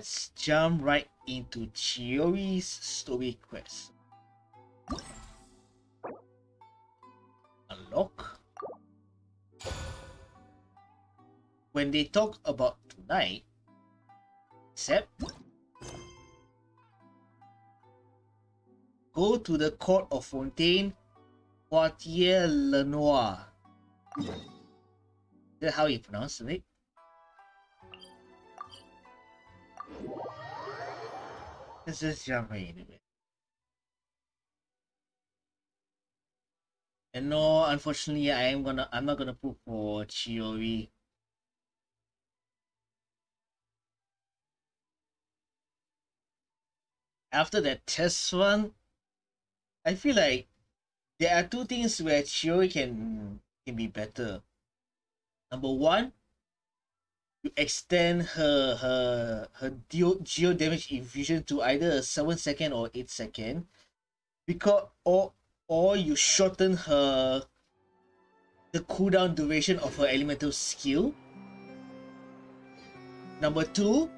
let's jump right into Chiori's story quest. Unlock. When they talk about tonight, except go to the court of Fontaine, Quartier Lenoir. Is that how you pronounce it? Let's just jump right. And no, unfortunately, I am gonna I'm not gonna put for Chiori. After that test run, I feel like there are two things where Chiori can can be better. Number one, you extend her her her geo, geo damage infusion to either a 7 second or 8 second. Because or or you shorten her the cooldown duration of her elemental skill. Number two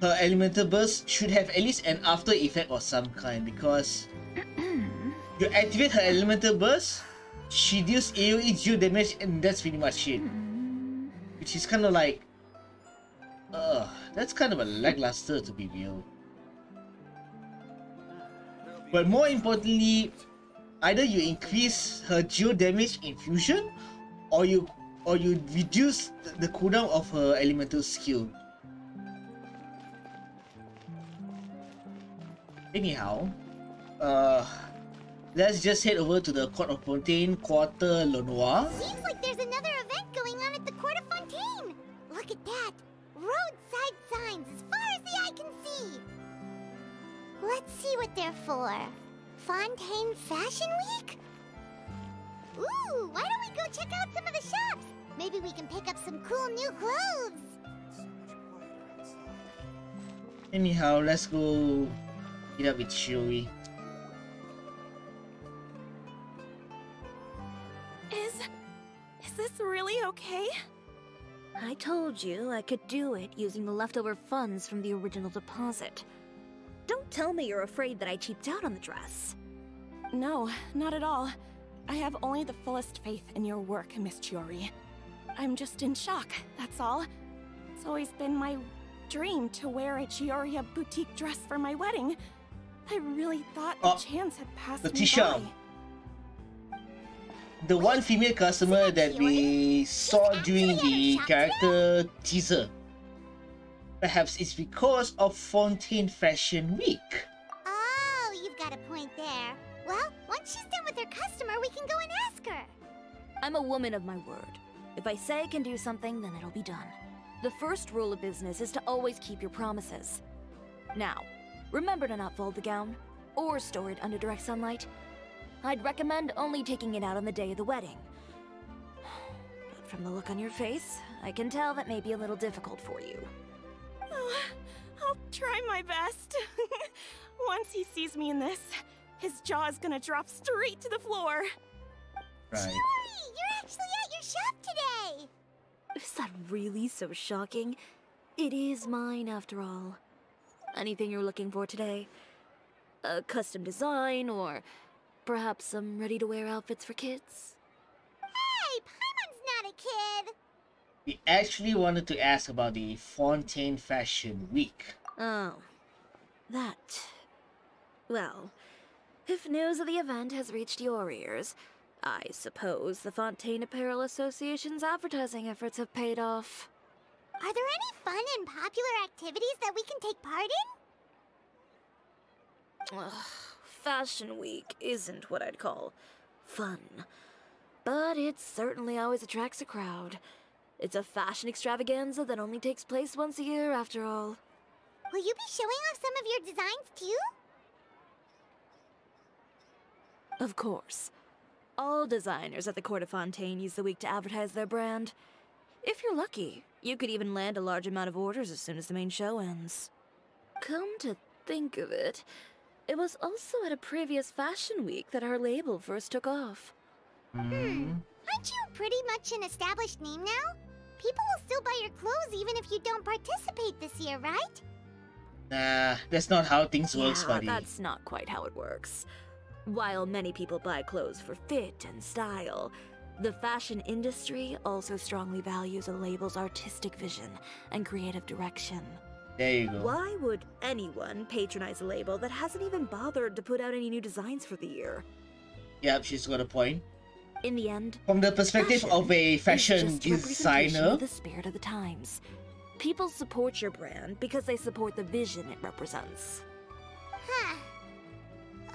her elemental burst should have at least an after effect of some kind because you activate her elemental burst she deals AoE geo damage and that's pretty much it which is kind of like, uh, that's kind of a lackluster to be real. But more importantly, either you increase her geo damage infusion, or you or you reduce the cooldown of her elemental skill. Anyhow, uh, let's just head over to the Court of Fontaine, Quarter Lenoir. Seems like there's another event Look at that. Roadside signs as far as the eye can see. Let's see what they're for. Fontaine Fashion Week? Ooh, why don't we go check out some of the shops? Maybe we can pick up some cool new clothes. Anyhow, let's go meet up with Chiori. Is... is this really okay? I told you I could do it using the leftover funds from the original deposit. Don't tell me you're afraid that I cheaped out on the dress. No, not at all. I have only the fullest faith in your work, Miss Chiori. I'm just in shock, that's all. It's always been my dream to wear a Chioriya boutique dress for my wedding. I really thought Uh, the chance had passed Letitia. me by. The one female customer that we saw during the character teaser. Perhaps it's because of Fontaine Fashion Week. Oh, you've got a point there. Well, once she's done with her customer, we can go and ask her. I'm a woman of my word. If I say I can do something, then it'll be done. The first rule of business is to always keep your promises. Now, remember to not fold the gown, or store it under direct sunlight. I'd recommend only taking it out on the day of the wedding. But from the look on your face, I can tell that may be a little difficult for you. Oh, I'll try my best. Once he sees me in this, his jaw is gonna drop straight to the floor. Right. Chiori, you're actually at your shop today. Is that really so shocking? It is mine, after all. Anything you're looking for today? A custom design, or perhaps some ready to wear outfits for kids? Hey, Paimon's not a kid. We actually wanted to ask about the Fontaine Fashion Week. Oh, that. Well, if news of the event has reached your ears, I suppose the Fontaine Apparel Association's advertising efforts have paid off. Are there any fun and popular activities that we can take part in? Ugh, Fashion Week isn't what I'd call fun. But it certainly always attracts a crowd. It's a fashion extravaganza that only takes place once a year, after all. Will you be showing off some of your designs too? Of course. All designers at the Court of Fontaine use the week to advertise their brand. If you're lucky, you could even land a large amount of orders as soon as the main show ends. Come to think of it, it was also at a previous fashion week that our label first took off. Hmm. Aren't you pretty much an established name now? People will still buy your clothes even if you don't participate this year, right? Nah, that's not how things works, yeah, buddy. that's not quite how it works. While many people buy clothes for fit and style, the fashion industry also strongly values a label's artistic vision and creative direction. There you go. Why would anyone patronize a label that hasn't even bothered to put out any new designs for the year? Yep, she's got a point. In the end, From the perspective Fashion of a fashion designer, the spirit of the times. People support your brand because they support the vision it represents. Huh.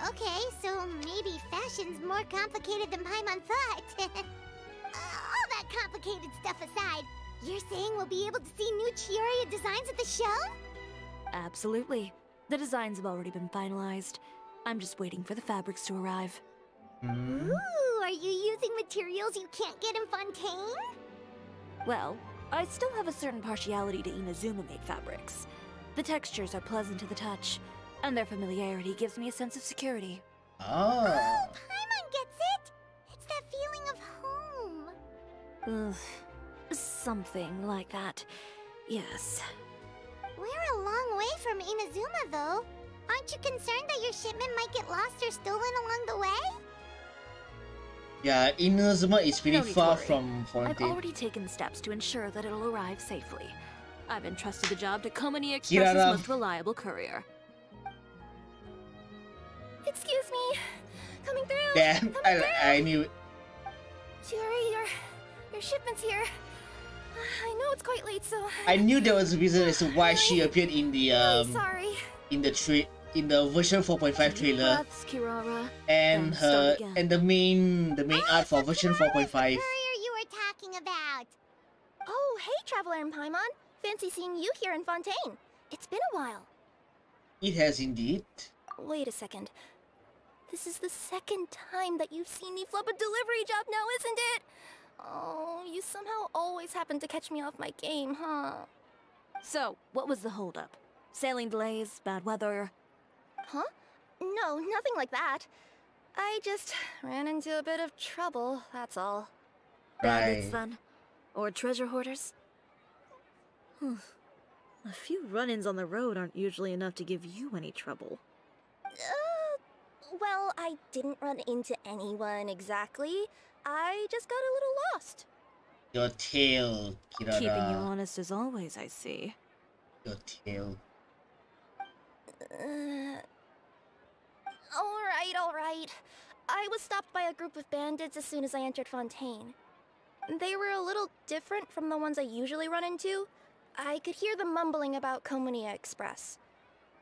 Okay, so maybe fashion's more complicated than Paimon thought. All that complicated stuff aside, you're saying we'll be able to see new Chioriya designs at the show? Absolutely. The designs have already been finalized. I'm just waiting for the fabrics to arrive. Hmm, Ooh, are you using materials you can't get in Fontaine? Well, I still have a certain partiality to Inazuma-made fabrics. The textures are pleasant to the touch, and their familiarity gives me a sense of security. ah, Oh, Paimon gets it! It's that feeling of home. Ugh, something like that. Yes. We're a long way from Inazuma, though. Aren't you concerned that your shipment might get lost or stolen along the way? yeah, Inazuma is pretty No far worry. from I've already taken steps to ensure that it'll arrive safely. I've entrusted the job to Komaniya Express's Kirara. most reliable courier. Excuse me. Coming through. Yeah, Coming I, through. I knew it. Chiori, your your shipment's here. I know it's quite late, so I knew there was a reason as to why she appeared in the um sorry. in the tra- in the version 4.5 trailer and her and the main the main art for version 4.5. Courier you were talking about. Oh, hey, Traveler and Paimon. Fancy seeing you here in Fontaine. It's been a while. It has indeed. Wait a second. This is the second time that you've seen me flub a delivery job now, isn't it? Oh, you somehow always happen to catch me off my game, huh? So, what was the holdup? Sailing delays, bad weather. Huh? No, nothing like that. I just ran into a bit of trouble, that's all. Bandits, Right. then? Or treasure hoarders? Hmm. A few run ins on the road aren't usually enough to give you any trouble. Uh, well, I didn't run into anyone exactly. I just got a little lost. Your tail, Kirara. Keeping you honest as always, I see. Your tail. Uh, alright, alright. I was stopped by a group of bandits as soon as I entered Fontaine. They were a little different from the ones I usually run into. I could hear them mumbling about Komaniya Express.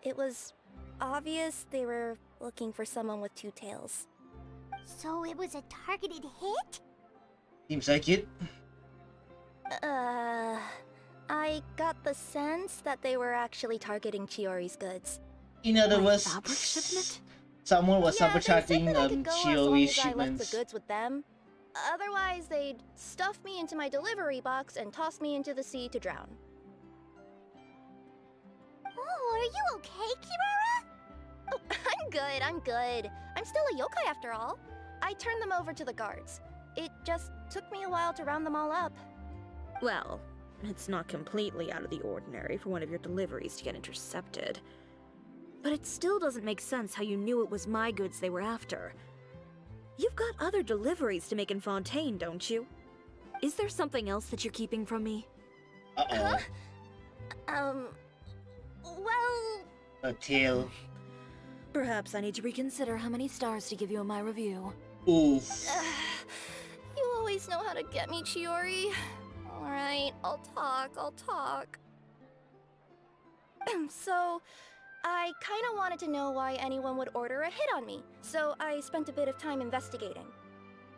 It was obvious they were looking for someone with two tails. So it was a targeted hit? Seems like it. Uh, I got the sense that they were actually targeting Chiori's goods. In other words, someone was yeah, sabotaging um could go as long Chiori's as I left shipments. the goods with them. Otherwise, they'd stuff me into my delivery box and toss me into the sea to drown. Oh, are you okay, Kirara? Oh, I'm good, I'm good. I'm still a yokai after all. I turned them over to the guards. It just took me a while to round them all up. Well, it's not completely out of the ordinary for one of your deliveries to get intercepted. But it still doesn't make sense how you knew it was my goods they were after. You've got other deliveries to make in Fontaine, don't you? Is there something else that you're keeping from me? Uh oh, Um, well, a tail. Perhaps I need to reconsider how many stars to give you in my review. Oof. you always know how to get me, Chiori. Alright, I'll talk, I'll talk. so, I kinda wanted to know why anyone would order a hit on me, so I spent a bit of time investigating.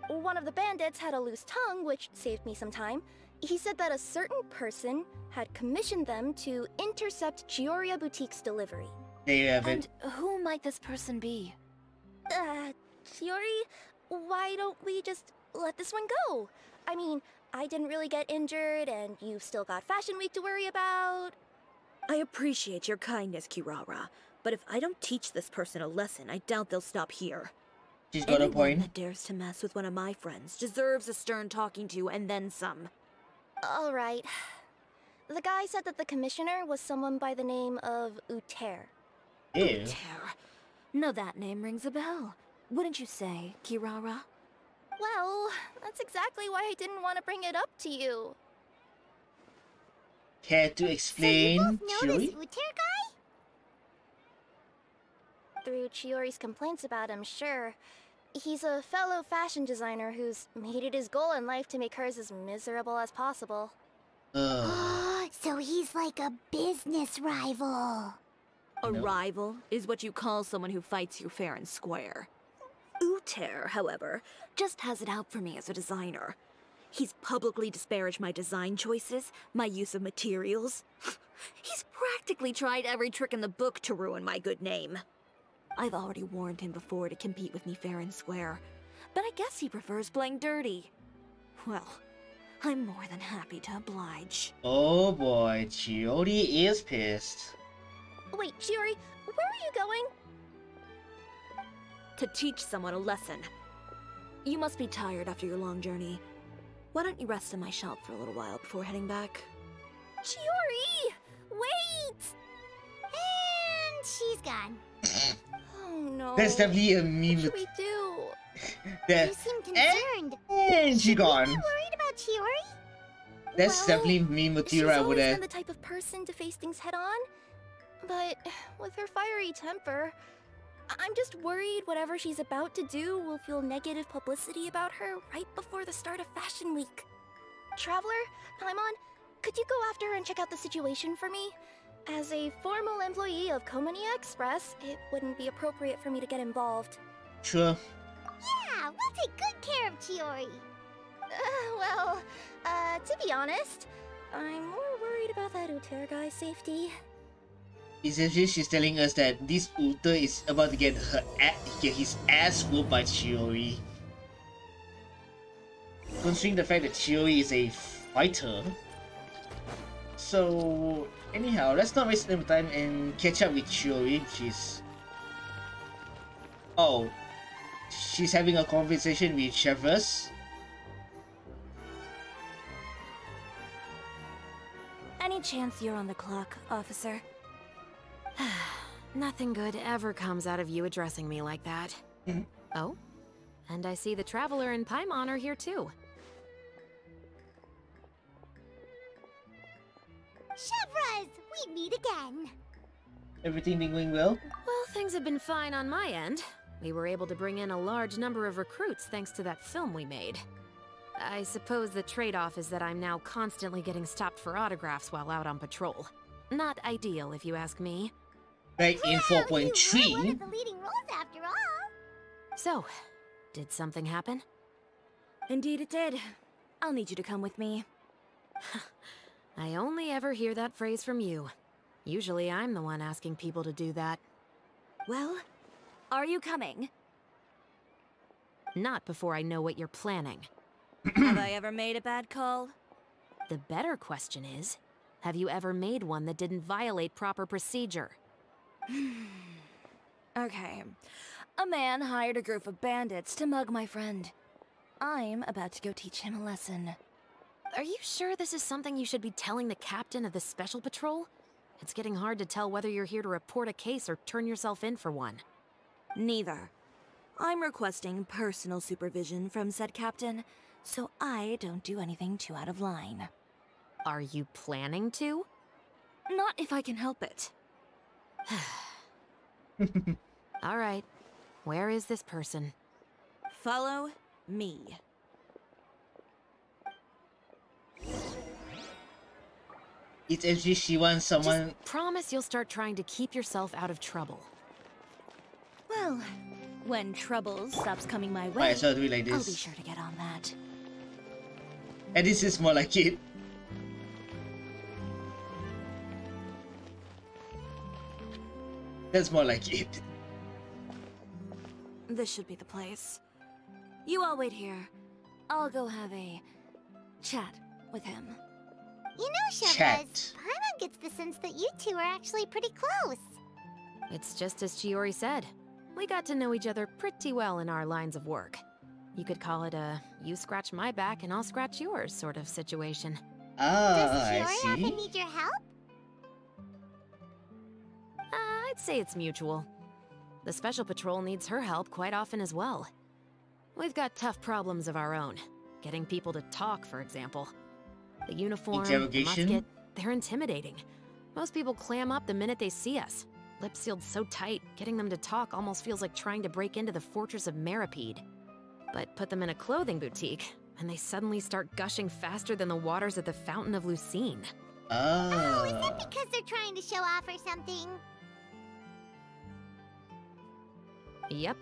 One of the bandits had a loose tongue, which saved me some time. He said that a certain person had commissioned them to intercept Chioriya Boutique's delivery. There you have And it. who might this person be? Uh, Chiori, why don't we just let this one go? I mean, I didn't really get injured, and you've still got Fashion Week to worry about. I appreciate your kindness, Kirara, but if I don't teach this person a lesson, I doubt they'll stop here. She's got a point. that dares to mess with one of my friends deserves a stern talking to and then some. All right. The guy said that the commissioner was someone by the name of Uter. Ew. Terror. No, that name rings a bell. Wouldn't you say, Kirara? Well, that's exactly why I didn't want to bring it up to you. Care to explain, So you explain, both know this Uter guy? Through Chiori's complaints about him, sure. He's a fellow fashion designer who's made it his goal in life to make hers as miserable as possible. Ugh. so he's like a business rival. A No. rival is what you call someone who fights you fair and square. Uter, however, just has it out for me as a designer. He's publicly disparaged my design choices, my use of materials. He's practically tried every trick in the book to ruin my good name. I've already warned him before to compete with me fair and square, but I guess he prefers playing dirty. Well, I'm more than happy to oblige. Oh boy, Chiori is pissed. Wait, Chiori, where are you going? To teach someone a lesson. You must be tired after your long journey. Why don't you rest in my shop for a little while before heading back? Chiori! Wait! And she's gone. Oh no. That's definitely a meme. What should we do? That You seem Eh? concerned. and she Should we gone. be worried about Chiori? That's Well, definitely meme She's material over always been the type of person to face things head on. But with her fiery temper, I- I'm just worried whatever she's about to do will feel negative publicity about her right before the start of Fashion Week. Traveler, Paimon, could you go after her and check out the situation for me? As a formal employee of Komaniya Express, it wouldn't be appropriate for me to get involved. Sure. Yeah, we'll take good care of Chiori. Uh, well, uh, to be honest, I'm more worried about that Uter guy's safety. Essentially, she's telling us that this Uter is about to get her get his ass whooped by Chiori. Considering the fact that Chiori is a fighter. So, anyhow, let's not waste any time and catch up with Chiori. She's. Oh. She's having a conversation with Chevreuse. Any chance you're on the clock, officer? Nothing good ever comes out of you addressing me like that. Mhm. Oh? And I see the Traveler and Paimon are here too. Chevreuse, we meet again. Everything been going well? Well, things have been fine on my end. We were able to bring in a large number of recruits thanks to that film we made. I suppose the trade-off is that I'm now constantly getting stopped for autographs while out on patrol. Not ideal, if you ask me. Back in Well, you 4.3. of the leading roles after all. So, did something happen? Indeed it did. I'll need you to come with me. I only ever hear that phrase from you. Usually I'm the one asking people to do that. Well, are you coming? Not before I know what you're planning. Have I ever made a bad call? The better question is, have you ever made one that didn't violate proper procedure? Okay. A man hired a group of bandits to mug my friend. I'm about to go teach him a lesson. Are you sure this is something you should be telling the captain of the special patrol? It's getting hard to tell whether you're here to report a case or turn yourself in for one. Neither. I'm requesting personal supervision from said captain, so I don't do anything too out of line. Are you planning to? Not if I can help it. All right. Where is this person? Follow me. It's as if she wants someone. Just promise you'll start trying to keep yourself out of trouble. Well, when trouble stops coming my way, Might as well do it like I'll be sure to get on that. And this is more like it. That's more like it. This should be the place. You all wait here. I'll go have a chat with him. You know, Chevreuse, Chat. Paimon gets the sense that you two are actually pretty close. It's just as Chiori said. We got to know each other pretty well in our lines of work. You could call it a you scratch my back and I'll scratch yours sort of situation. Ah, Does I Chiori often need your help? I'd say it's mutual. The Special Patrol needs her help quite often as well. We've got tough problems of our own. Getting people to talk, for example. The uniform, the musket, they're intimidating. Most people clam up the minute they see us. Lips sealed so tight, getting them to talk almost feels like trying to break into the fortress of Meropide. But put them in a clothing boutique, and they suddenly start gushing faster than the waters at the Fountain of Lucine. Oh, is Ah. that because they're trying to show off or something? Yep.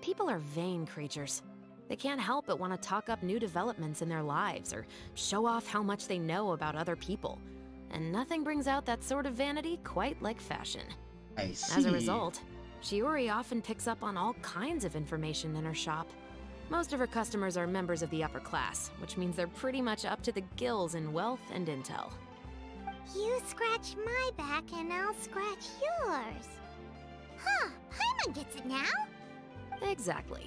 People are vain creatures. They can't help but want to talk up new developments in their lives or show off how much they know about other people. And nothing brings out that sort of vanity quite like fashion. I see. As a result, Chiori often picks up on all kinds of information in her shop. Most of her customers are members of the upper class, which means they're pretty much up to the gills in wealth and intel. You scratch my back and I'll scratch yours. Huh, Paimon gets it now? Exactly.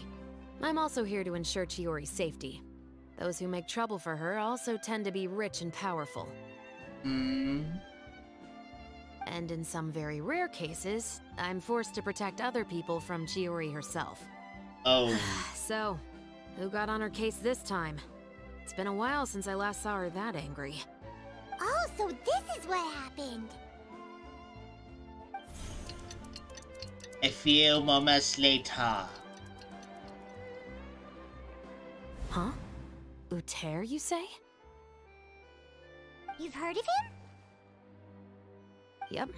I'm also here to ensure Chiori's safety. Those who make trouble for her also tend to be rich and powerful. Hmm. And in some very rare cases, I'm forced to protect other people from Chiori herself. Oh. So, who got on her case this time? It's been a while since I last saw her that angry. Oh, so this is what happened. A few moments later. Huh? Uter, you say? You've heard of him? Yep.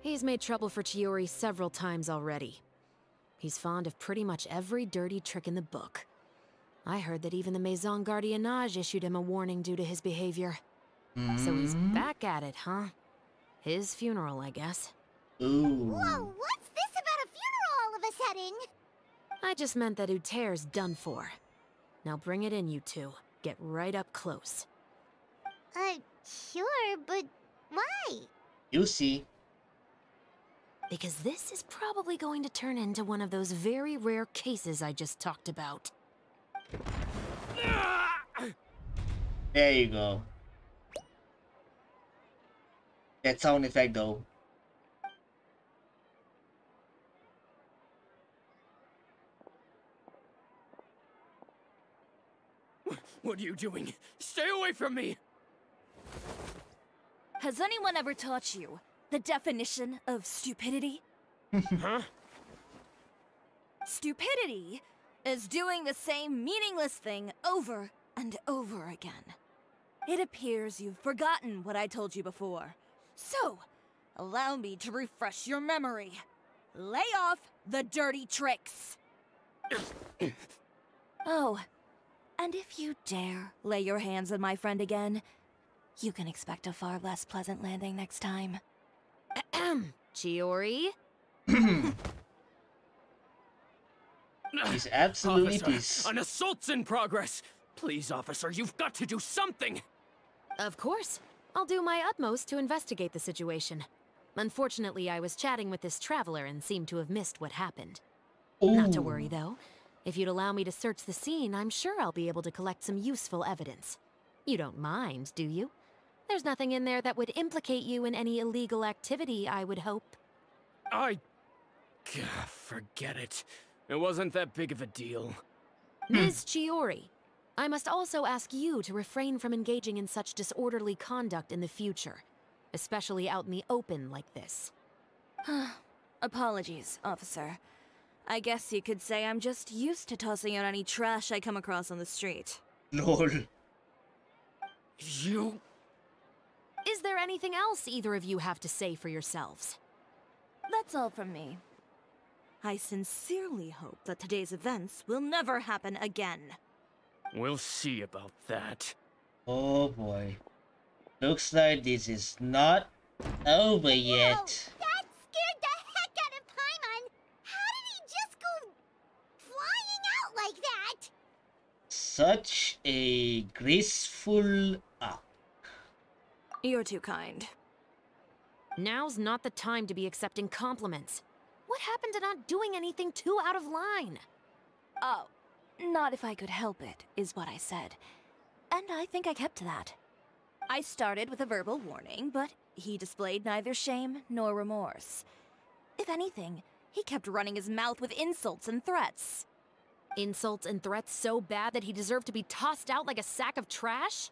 He's made trouble for Chiori several times already. He's fond of pretty much every dirty trick in the book. I heard that even the Maison Gardiennage issued him a warning due to his behavior. So he's Hmm? back at it, huh? His funeral, I guess. Ooh. Whoa, what's this about a funeral all of a sudden? I just meant that Uter's done for. Now bring it in, you two. Get right up close. Uh, sure, but why? You see. Because this is probably going to turn into one of those very rare cases I just talked about. There you go. That sound effect though. What are you doing? Stay away from me! Has anyone ever taught you the definition of stupidity? Huh? Stupidity is doing the same meaningless thing over and over again. It appears you've forgotten what I told you before. So, allow me to refresh your memory. Lay off the dirty tricks. oh, and if you dare lay your hands on my friend again, you can expect a far less pleasant landing next time. Ahem. Chiori? He's absolutely officer, pissed. an assault's in progress! Please, officer, you've got to do something! Of course. I'll do my utmost to investigate the situation. Unfortunately, I was chatting with this traveler and seemed to have missed what happened. Not to worry, though. If you'd allow me to search the scene, I'm sure I'll be able to collect some useful evidence. You don't mind, do you? There's nothing in there that would implicate you in any illegal activity, I would hope. I. Gah, forget it. It wasn't that big of a deal. Ms. Chiori, I must also ask you to refrain from engaging in such disorderly conduct in the future, especially out in the open like this. Apologies, officer. I guess you could say I'm just used to tossing out any trash I come across on the street. Lol. You. Is there anything else either of you have to say for yourselves? That's all from me. I sincerely hope that today's events will never happen again. We'll see about that. Oh boy. Looks like this is not over yet. that scared the heck out of Paimon! How did he just go flying out like that? Such a graceful ah. You're too kind. Now's not the time to be accepting compliments. What happened to not doing anything too out of line? Oh, not if I could help it, is what I said. And I think I kept to that. I started with a verbal warning, but he displayed neither shame nor remorse. If anything, he kept running his mouth with insults and threats. Insults and threats so bad that he deserved to be tossed out like a sack of trash?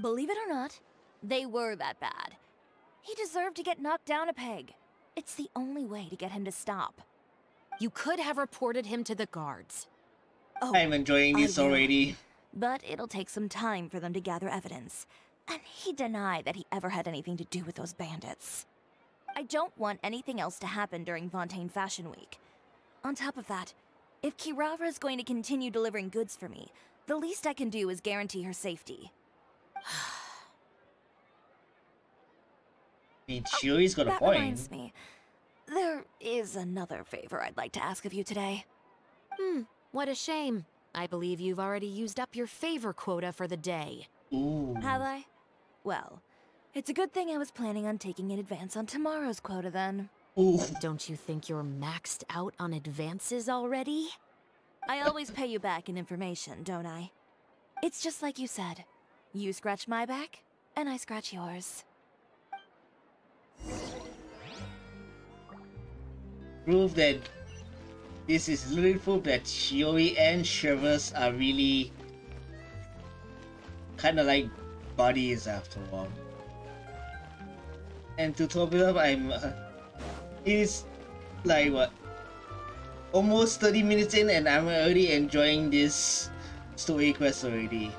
Believe it or not, they were that bad. He deserved to get knocked down a peg. It's the only way to get him to stop. You could have reported him to the guards. Oh, I'm enjoying I this will. already. But it'll take some time for them to gather evidence. And he denied that he ever had anything to do with those bandits. I don't want anything else to happen during Fontaine Fashion Week. On top of that, if Kirara is going to continue delivering goods for me, the least I can do is guarantee her safety. I mean, Chiori's got a that point. reminds me. There is another favor I'd like to ask of you today. Hmm, what a shame. I believe you've already used up your favor quota for the day. Ooh. Have I? Well, it's a good thing I was planning on taking an advance on tomorrow's quota then. Don't you think you're maxed out on advances already? I always pay you back in information, don't I? It's just like you said. You scratch my back, and I scratch yours. Prove that this is literal proof that Chiori and Chevreuse are really kind of like buddies after all. And to top it up, I'm. Uh, is like what? Almost 30 minutes in, and I'm already enjoying this story quest already.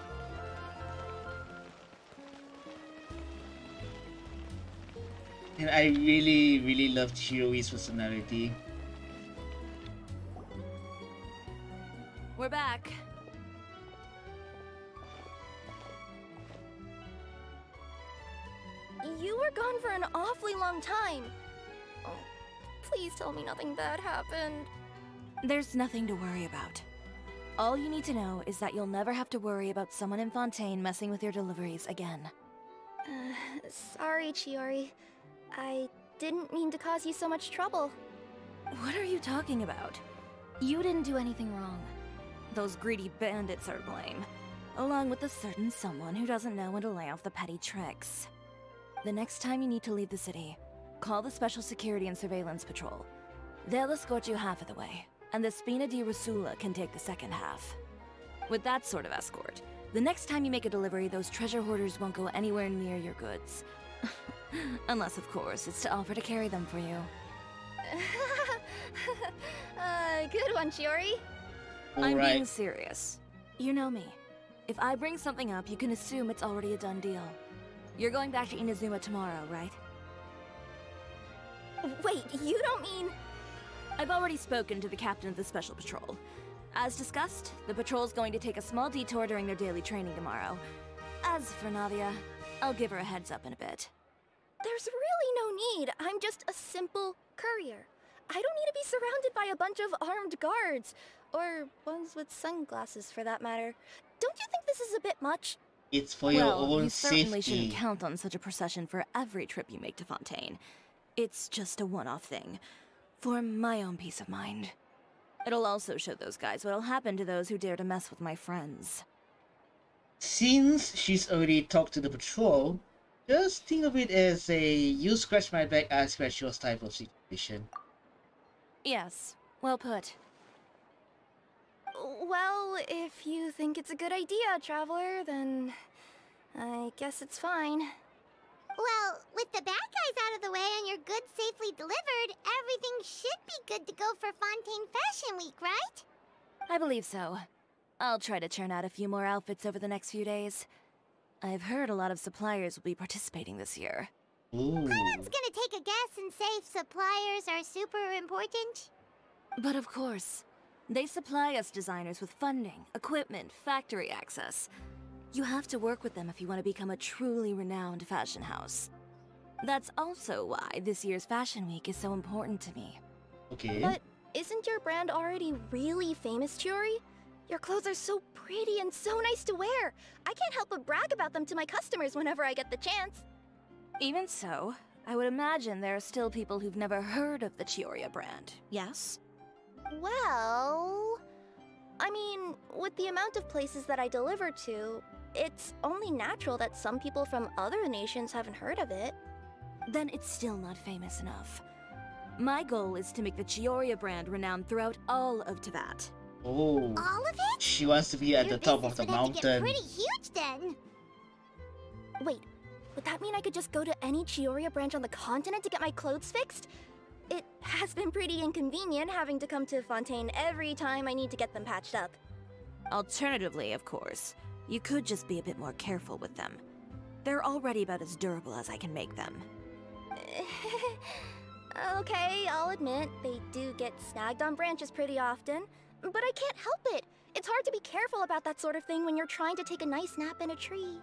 And I really, really loved Chiori's personality. We're back. You were gone for an awfully long time. Please tell me nothing bad happened. There's nothing to worry about. All you need to know is that you'll never have to worry about someone in Fontaine messing with your deliveries again. Uh, sorry, Chiori. I didn't mean to cause you so much trouble. What are you talking about? You didn't do anything wrong. Those greedy bandits are to blame, along with a certain someone who doesn't know when to lay off the petty tricks. The next time you need to leave the city, call the Special Security and Surveillance Patrol. They'll escort you half of the way, and the Spina di Rosula can take the second half. With that sort of escort, the next time you make a delivery, those treasure hoarders won't go anywhere near your goods. Unless, of course, it's to offer to carry them for you. uh, good one, Chiori. I'm being serious. You know me. If I bring something up, you can assume it's already a done deal. You're going back to Inazuma tomorrow, right? Wait, you don't mean... I've already spoken to the captain of the Special Patrol. As discussed, the patrol's going to take a small detour during their daily training tomorrow. As for Navia, I'll give her a heads up in a bit. There's really no need. I'm just a simple courier. I don't need to be surrounded by a bunch of armed guards. Or ones with sunglasses, for that matter. Don't you think this is a bit much? It's for your well, own you certainly safety. shouldn't count on such a procession for every trip you make to Fontaine. It's just a one-off thing, for my own peace of mind. It'll also show those guys what'll happen to those who dare to mess with my friends. Since she's already talked to the patrol, just think of it as a you scratch my back, I scratch yours type of situation. Yes, well put. Well, if you think it's a good idea, Traveler, then I guess it's fine. Well, with the bad guys out of the way and your goods safely delivered, everything should be good to go for Fontaine Fashion Week, right? I believe so. I'll try to churn out a few more outfits over the next few days. I've heard a lot of suppliers will be participating this year. Ooh. One's gonna take a guess and say suppliers are super important. But of course, they supply us designers with funding, equipment, factory access. You have to work with them if you want to become a truly renowned fashion house. That's also why this year's Fashion Week is so important to me. Okay. But isn't your brand already really famous, Chiori? Your clothes are so pretty and so nice to wear. I can't help but brag about them to my customers whenever I get the chance. Even so, I would imagine there are still people who've never heard of the Chioriya brand, yes? Well, I mean, with the amount of places that I deliver to, it's only natural that some people from other nations haven't heard of it. Then it's still not famous enough. My goal is to make the Chioriya brand renowned throughout all of Teyvat. Oh, All of it? she wants to be at Your the top of business the would have to get mountain. pretty huge then. Wait, would that mean I could just go to any Chioriya branch on the continent to get my clothes fixed? It has been pretty inconvenient having to come to Fontaine every time I need to get them patched up. Alternatively, of course, you could just be a bit more careful with them. They're already about as durable as I can make them. okay, I'll admit, they do get snagged on branches pretty often, but I can't help it. It's hard to be careful about that sort of thing when you're trying to take a nice nap in a tree.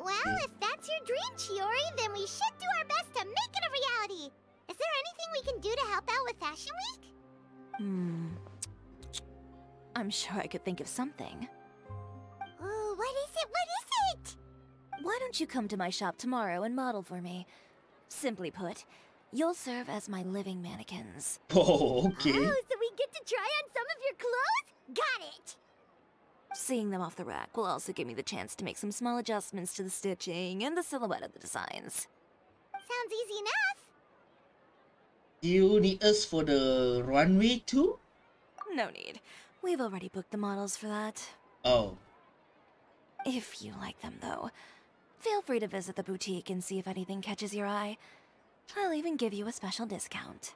Well, if that's your dream, Chiori, then we should do our best to make it a reality. Is there anything we can do to help out with Fashion Week? Hmm. I'm sure I could think of something. What is it? What is it? Why don't you come to my shop tomorrow and model for me? Simply put, you'll serve as my living mannequins. Oh, okay. Oh, so we get to try on some of your clothes? Got it. Seeing them off the rack will also give me the chance to make some small adjustments to the stitching and the silhouette of the designs. Sounds easy enough. Do you need us for the runway too? No need. We've already booked the models for that. Oh, If you like them, though, feel free to visit the boutique and see if anything catches your eye. I'll even give you a special discount.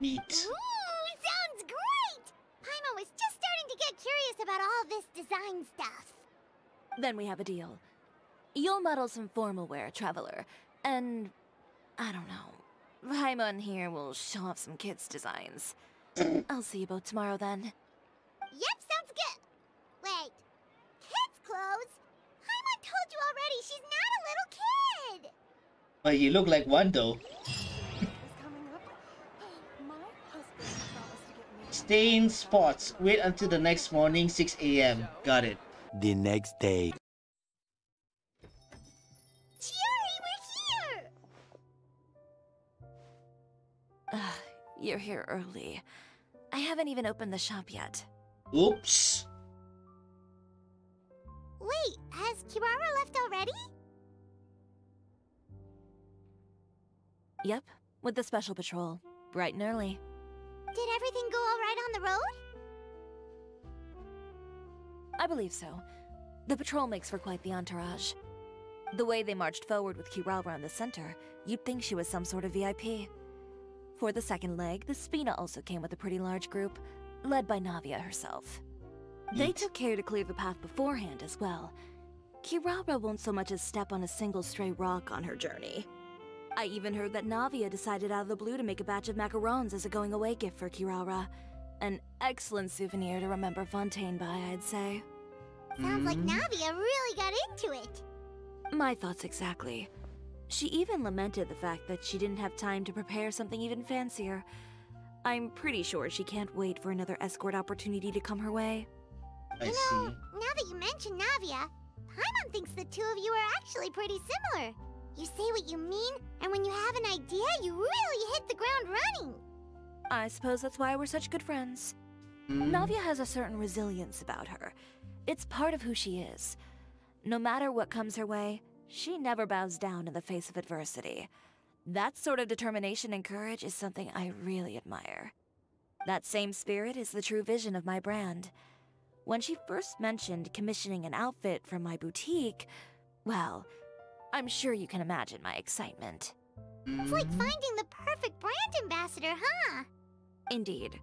neat. Ooh, sounds great. Paimon was just starting to get curious about all this design stuff. Then we have a deal. You'll model some formal wear, Traveler, and I don't know. Paimon here will show off some kids' designs. I'll see you both tomorrow then. Yep, sounds good. Wait, kids' clothes? Paimon told you already she's not a little kid. But you look like one though. Stay in spots. Wait until the next morning, 6 a.m. Got it. The next day. Chiori, we're here! Ugh, you're here early. I haven't even opened the shop yet. Oops. Wait, has Kirara left already? Yep, with the special patrol. Bright and early. Did everything go all right on the road? I believe so. The patrol makes for quite the entourage. The way they marched forward with Kirara in the center, you'd think she was some sort of VIP. For the second leg, the Spina also came with a pretty large group, led by Navia herself. They took care to clear the path beforehand as well. Kirara won't so much as step on a single stray rock on her journey. I even heard that Navia decided out of the blue to make a batch of macarons as a going away gift for Kirara. An excellent souvenir to remember Fontaine by, I'd say. Sounds like Mm. Navia really got into it. My thoughts exactly. She even lamented the fact that she didn't have time to prepare something even fancier. I'm pretty sure she can't wait for another escort opportunity to come her way. I you know, see. now that you mention Navia, Paimon thinks the two of you are actually pretty similar. You say what you mean, and when you have an idea, you really hit the ground running. I suppose that's why we're such good friends. Mm. Navia has a certain resilience about her. It's part of who she is. No matter what comes her way, she never bows down in the face of adversity. That sort of determination and courage is something I really admire. That same spirit is the true vision of my brand. When she first mentioned commissioning an outfit from my boutique, well, I'm sure you can imagine my excitement. It's like finding the perfect brand ambassador, huh? Indeed.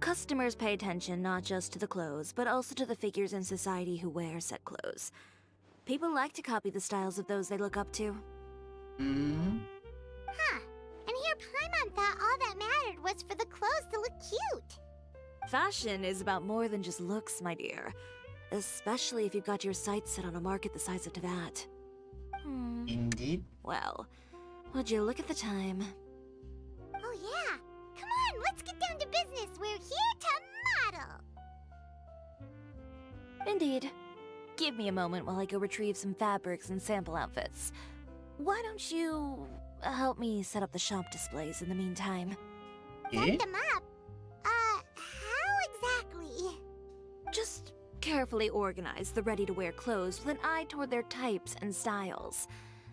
Customers pay attention not just to the clothes, but also to the figures in society who wear said clothes. People like to copy the styles of those they look up to. Mhm. Huh. And here Paimon thought all that mattered was for the clothes to look cute. Fashion is about more than just looks, my dear. Especially if you've got your sights set on a market the size of Teyvat. Hmm. Indeed. Well, would you look at the time? Oh yeah. Come on, let's get down to business. We're here to model. Indeed. Give me a moment while I go retrieve some fabrics and sample outfits. Why don't you help me set up the shop displays in the meantime? Okay. Set them up. Just carefully organize the ready-to-wear clothes with an eye toward their types and styles.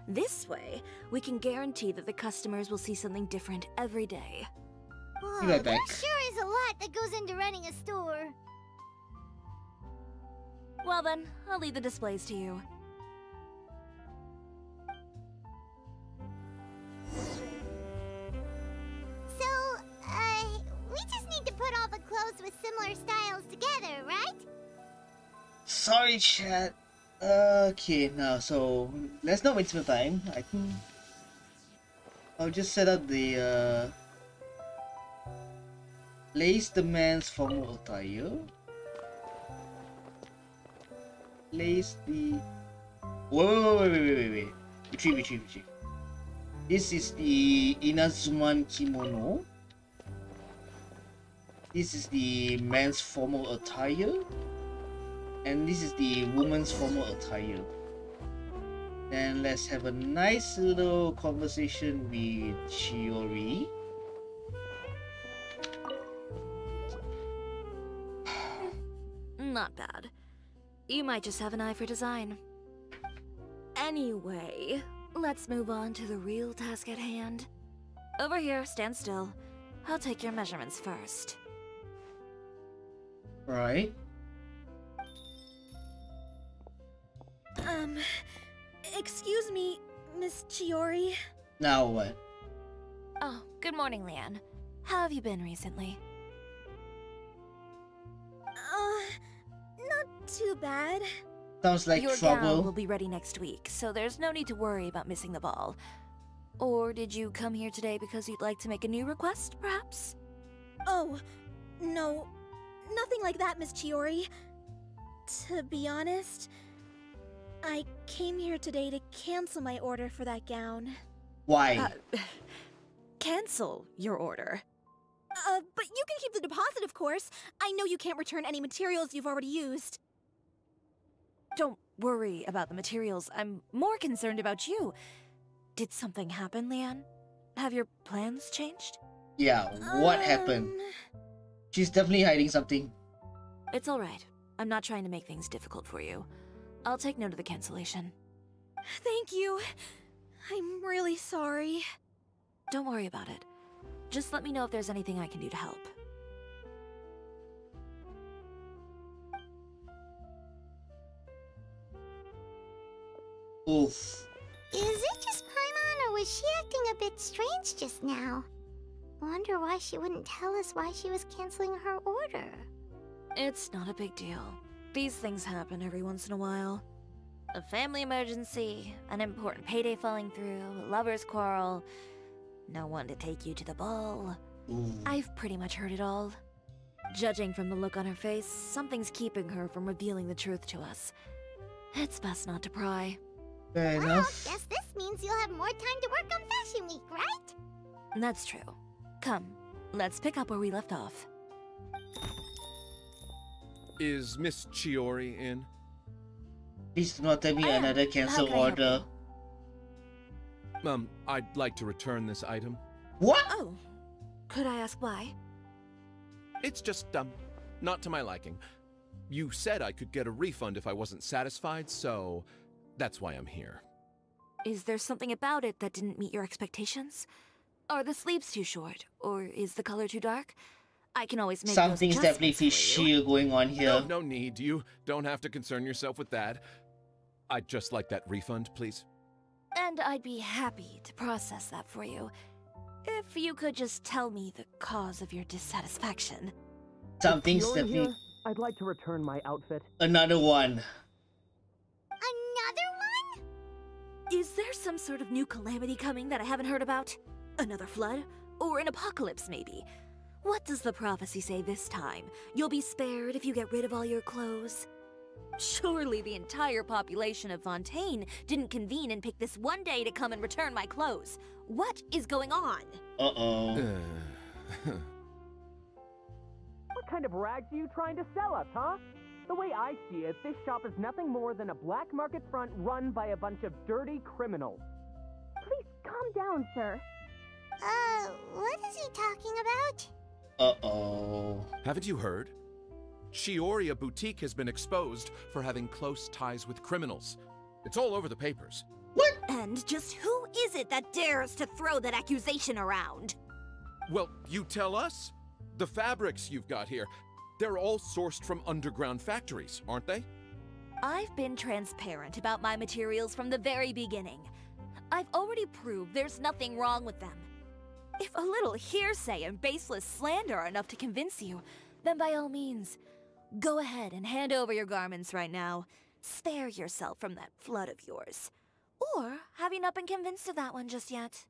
This way, we can guarantee that the customers will see something different every day. Whoa, right there sure is a lot that goes into running a store. Well then, I'll leave the displays to you. Clothes with similar styles together, right? Sorry, chat. Okay, now so let's not waste more time. I think I'll just set up the uh, place the man's formal attire. Place the. Wait, wait, wait, wait, wait, wait. Retrieve, retrieve, retrieve. This is the Inazuman kimono. This is the man's formal attire and this is the woman's formal attire. Then let's have a nice little conversation with Chiori. Not bad. You might just have an eye for design. Anyway, let's move on to the real task at hand. Over here, stand still. I'll take your measurements first. Right? Um, excuse me, Miss Chiori. Now what? Oh, good morning, Leanne. How have you been recently? Uh, not too bad. Sounds like Your gown will be ready next week, so there's no need to worry about missing the ball. Or did you come here today because you'd like to make a new request, perhaps? Oh, no, nothing like that, Miss Chiori. To be honest, I came here today to cancel my order for that gown. Why? Uh, cancel your order. Uh, but you can keep the deposit, of course. I know you can't return any materials you've already used. Don't worry about the materials. I'm more concerned about you. Did something happen, Leanne? Have your plans changed? yeah, what happened? She's definitely hiding something. It's alright. I'm not trying to make things difficult for you. I'll take note of the cancellation. Thank you. I'm really sorry. Don't worry about it. Just let me know if there's anything I can do to help. Oof. Is it just Paimon, or was she acting a bit strange just now? Wonder why she wouldn't tell us why she was canceling her order. It's not a big deal. These things happen every once in a while. A family emergency, an important payday falling through, a lover's quarrel, no one to take you to the ball. Ooh. I've pretty much heard it all. Judging from the look on her face, something's keeping her from revealing the truth to us. It's best not to pry. Fair well, enough. guess this means you'll have more time to work on Fashion Week, right? That's true. Come, let's pick up where we left off. Is Miss Chiori in? Please do not tell me another cancel can I help order. Um, I'd like to return this item. What? Oh, could I ask why? It's just, um, not to my liking. You said I could get a refund if I wasn't satisfied, so that's why I'm here. Is there something about it that didn't meet your expectations? Are the sleeves too short, or is the color too dark? I can always make Something's definitely adjustments for you. fishy going on No, here. no need. You don't have to concern yourself with that. I'd just like that refund, please. And I'd be happy to process that for you. If you could just tell me the cause of your dissatisfaction. Something's definitely here. I'd like to return my outfit. another one. Another one? Is there some sort of new calamity coming that I haven't heard about? Another flood? Or an apocalypse, maybe? What does the prophecy say this time? You'll be spared if you get rid of all your clothes? Surely the entire population of Fontaine didn't convene and pick this one day to come and return my clothes. What is going on? Uh oh. Uh, What kind of rags are you trying to sell us, huh? The way I see it, this shop is nothing more than a black market front run by a bunch of dirty criminals. Please calm down, sir. Uh, what is he talking about? Uh oh. haven't you heard? Chioriya Boutique has been exposed for having close ties with criminals. It's all over the papers. What? And just who is it that dares to throw that accusation around? Well, you tell us. The fabrics you've got here, they're all sourced from underground factories, aren't they? I've been transparent about my materials from the very beginning. I've already proved there's nothing wrong with them. If a little hearsay and baseless slander are enough to convince you, then by all means, go ahead and hand over your garments right now. Spare yourself from that flood of yours. Or have you not been convinced of that one just yet?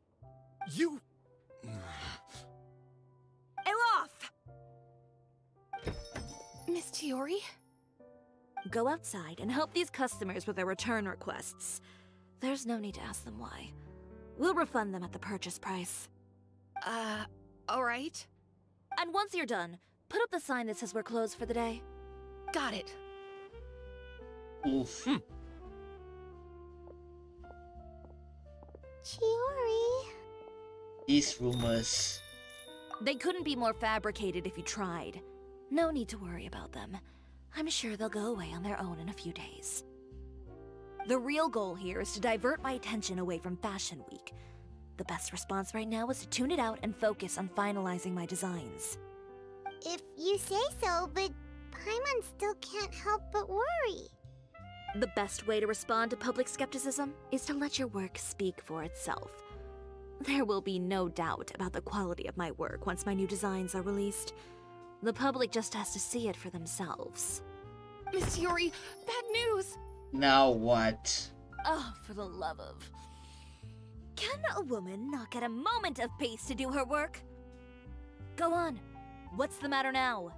You. Eloth! Miss Chiori? Go outside and help these customers with their return requests. There's no need to ask them why. We'll refund them at the purchase price. Uh, alright. And once you're done, put up the sign that says we're closed for the day. Got it. Oof. Chiori. These rumors. They couldn't be more fabricated if you tried. No need to worry about them. I'm sure they'll go away on their own in a few days. The real goal here is to divert my attention away from Fashion Week. The best response right now is to tune it out and focus on finalizing my designs. If you say so, but Paimon still can't help but worry. The best way to respond to public skepticism is to let your work speak for itself. There will be no doubt about the quality of my work once my new designs are released. The public just has to see it for themselves. Miss Yuri, bad news! Now what? Oh, for the love of. Can a woman not get a moment of peace to do her work? Go on. What's the matter now?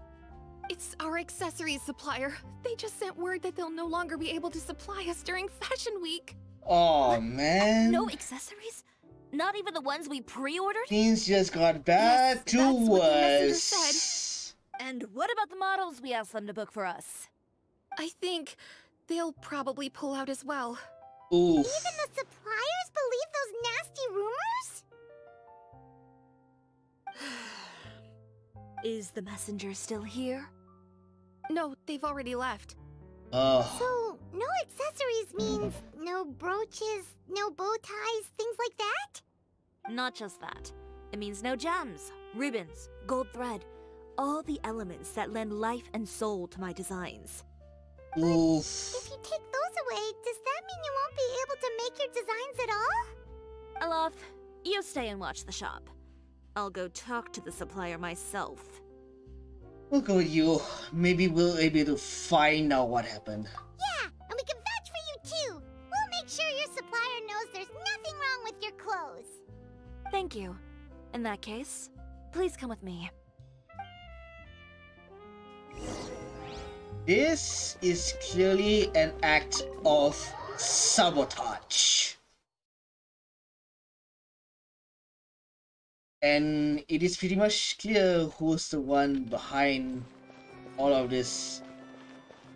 It's our accessories supplier. They just sent word that they'll no longer be able to supply us during Fashion Week. Oh man. No accessories? Not even the ones we pre ordered? Things just got bad Yes, to that's what the messenger worse. And what about the models we asked them to book for us? I think they'll probably pull out as well. Oof. Even the suppliers believe those nasty rumors? Is the messenger still here? No, they've already left. Oh. So, no accessories means no brooches, no bow ties, things like that? Not just that. It means no gems, ribbons, gold thread, all the elements that lend life and soul to my designs. Oof. If you take those away, does that mean you won't be able to make your designs at all? Aloth, you stay and watch the shop. I'll go talk to the supplier myself. We'll go with you. Maybe we'll be able to find out what happened. Yeah, and we can vouch for you too. We'll make sure your supplier knows there's nothing wrong with your clothes. Thank you. In that case, please come with me. This is clearly an act of sabotage. And it is pretty much clear who's the one behind all of this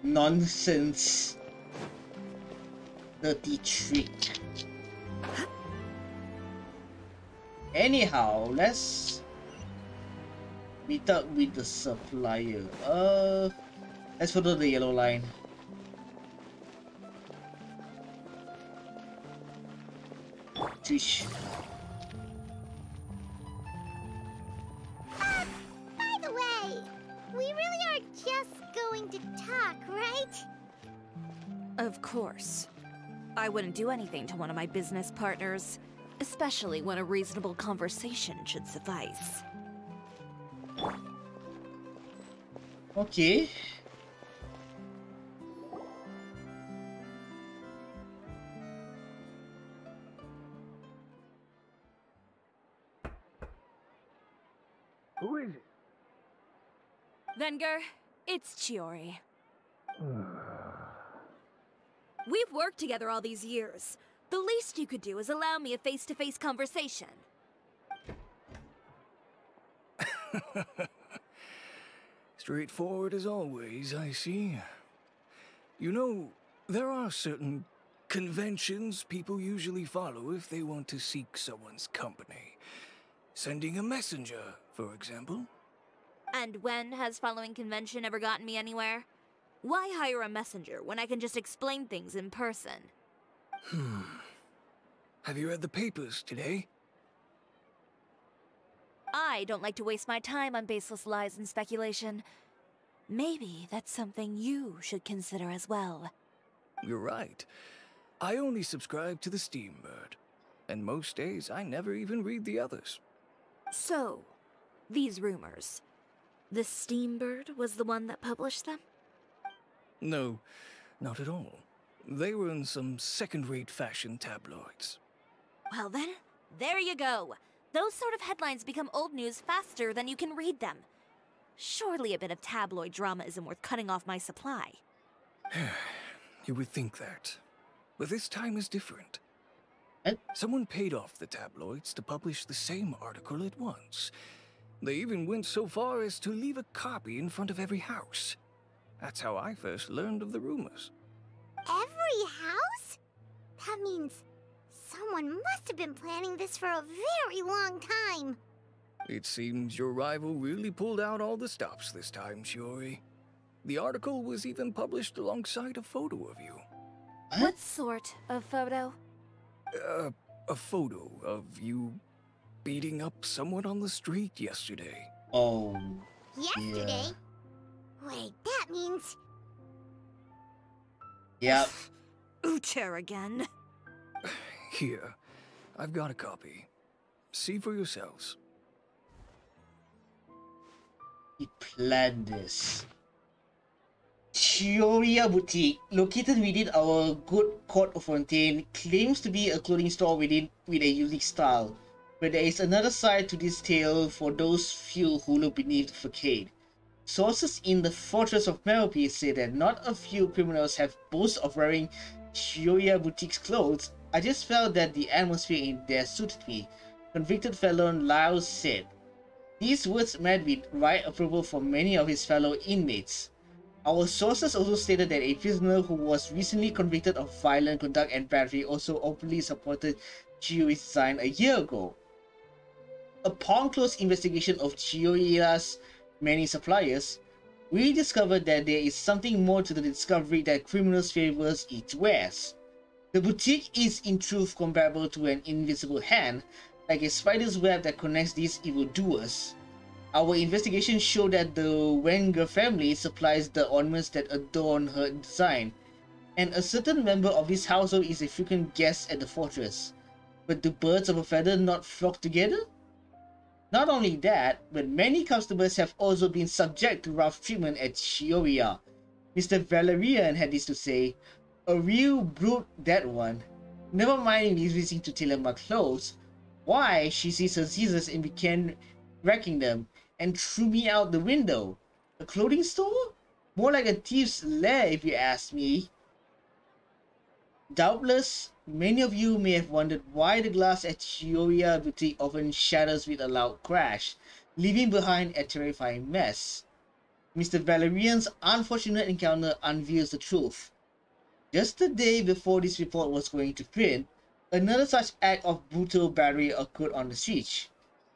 nonsense dirty trick. Anyhow, let's meet up with the supplier. Uh Let's follow the yellow line. Sheesh. Uh, by the way, we really are just going to talk, right? Of course. I wouldn't do anything to one of my business partners, especially when a reasonable conversation should suffice. Okay. Venger, it's Chiori. We've worked together all these years. The least you could do is allow me a face-to-face conversation. Straightforward as always, I see. You know, there are certain conventions people usually follow if they want to seek someone's company. Sending a messenger, for example. And when has following convention ever gotten me anywhere? Why hire a messenger when I can just explain things in person? Hmm. Have you read the papers today? I don't like to waste my time on baseless lies and speculation. Maybe that's something you should consider as well. You're right. I only subscribe to the Steambird. And most days I never even read the others. So, these rumors. The Steambird was the one that published them? No, not at all. They were in some second-rate fashion tabloids. Well then, there you go. Those sort of headlines become old news faster than you can read them. Surely a bit of tabloid drama isn't worth cutting off my supply. you would think that. But this time is different. Eh? Someone paid off the tabloids to publish the same article at once. They even went so far as to leave a copy in front of every house. That's how I first learned of the rumors. Every house? That means someone must have been planning this for a very long time. It seems your rival really pulled out all the stops this time, Chiori. The article was even published alongside a photo of you. What sort of photo? Uh, a photo of you beating up someone on the street yesterday. Oh, Yesterday? Wait, that means yep. Uther again. Here, I've got a copy. See for yourselves. He planned this. Chioriya Boutique, located within our good court of Fontaine, claims to be a clothing store within with a unique style. But there is another side to this tale for those few who look beneath the facade. Sources in the Fortress of Meropide say that not a few criminals have boasted of wearing Chioriya Boutique's clothes. I just felt that the atmosphere in there suited me, convicted felon Lyle said. These words met with wide approval from many of his fellow inmates. Our sources also stated that a prisoner who was recently convicted of violent conduct and battery also openly supported Chiori's design a year ago. Upon close investigation of Chiori's many suppliers, we discovered that there is something more to the discovery that criminals favors its wears. The boutique is in truth comparable to an invisible hand, like a spider's web that connects these evildoers. Our investigation showed that the Wenger family supplies the ornaments that adorn her design, and a certain member of this household is a frequent guest at the fortress. But do birds of a feather not flock together? Not only that, but many customers have also been subject to rough treatment at Chioriya. Mr. Valerian had this to say, a real brute that one. Never minding refusing to tailor my clothes. Why, she sees her scissors and began wrecking them, and threw me out the window. A clothing store? More like a thief's lair if you ask me. Doubtless, many of you may have wondered why the glass at Chioriya Boutique often shatters with a loud crash, leaving behind a terrifying mess. Mr. Valerian's unfortunate encounter unveils the truth. Just the day before this report was going to print, another such act of brutal battery occurred on the street.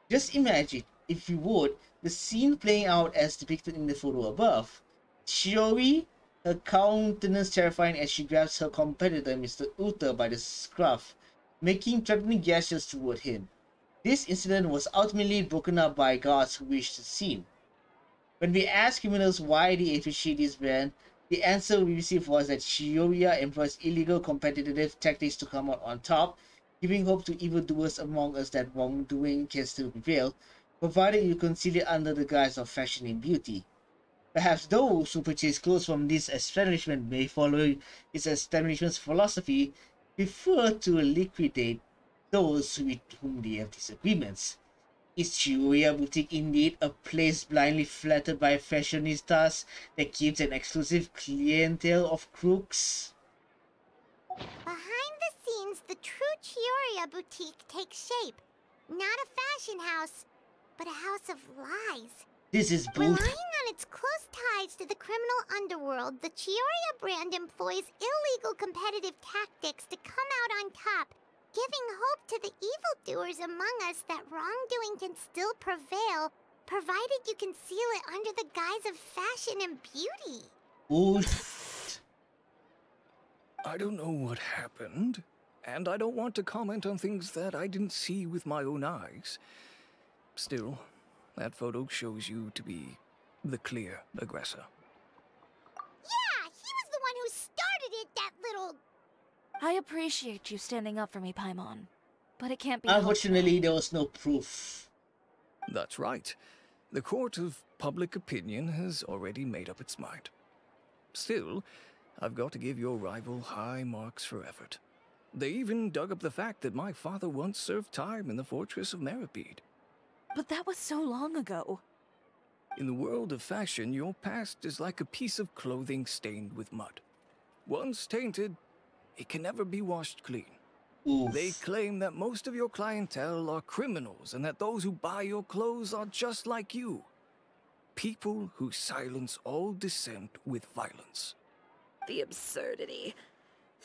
Just imagine, if you would, the scene playing out as depicted in the photo above. Chiori, her countenance terrifying as she grabs her competitor Mr. Uther by the scruff, making threatening gestures toward him. This incident was ultimately broken up by guards who wished the scene. When we asked criminals why they appreciate this brand, the answer we received was that Chioriya employs illegal competitive tactics to come out on top, giving hope to evildoers among us that wrongdoing can still prevail, provided you conceal it under the guise of fashion and beauty. Perhaps those who purchase clothes from this establishment may follow its establishment's philosophy, prefer to liquidate those with whom they have disagreements. Is Chioriya Boutique indeed a place blindly flattered by fashionistas that keeps an exclusive clientele of crooks? behind the scenes, the true Chioriya boutique takes shape. Not a fashion house, but a house of lies. This is Relying on its close ties to the criminal underworld, the Chioriya brand employs illegal competitive tactics to come out on top, giving hope to the evildoers among us that wrongdoing can still prevail, provided you conceal it under the guise of fashion and beauty. Oh, I don't know what happened, and I don't want to comment on things that I didn't see with my own eyes. Still, that photo shows you to be the clear aggressor. Yeah, he was the one who started it, that little. I appreciate you standing up for me, Paimon. But it can't be helped. unfortunately, there was no proof. That's right. The court of public opinion has already made up its mind. Still, I've got to give your rival high marks for effort. They even dug up the fact that my father once served time in the fortress of Meropide. But that was so long ago. In the world of fashion, your past is like a piece of clothing stained with mud. Once tainted, it can never be washed clean. Oof. They claim that most of your clientele are criminals and that those who buy your clothes are just like you. People who silence all dissent with violence. The absurdity.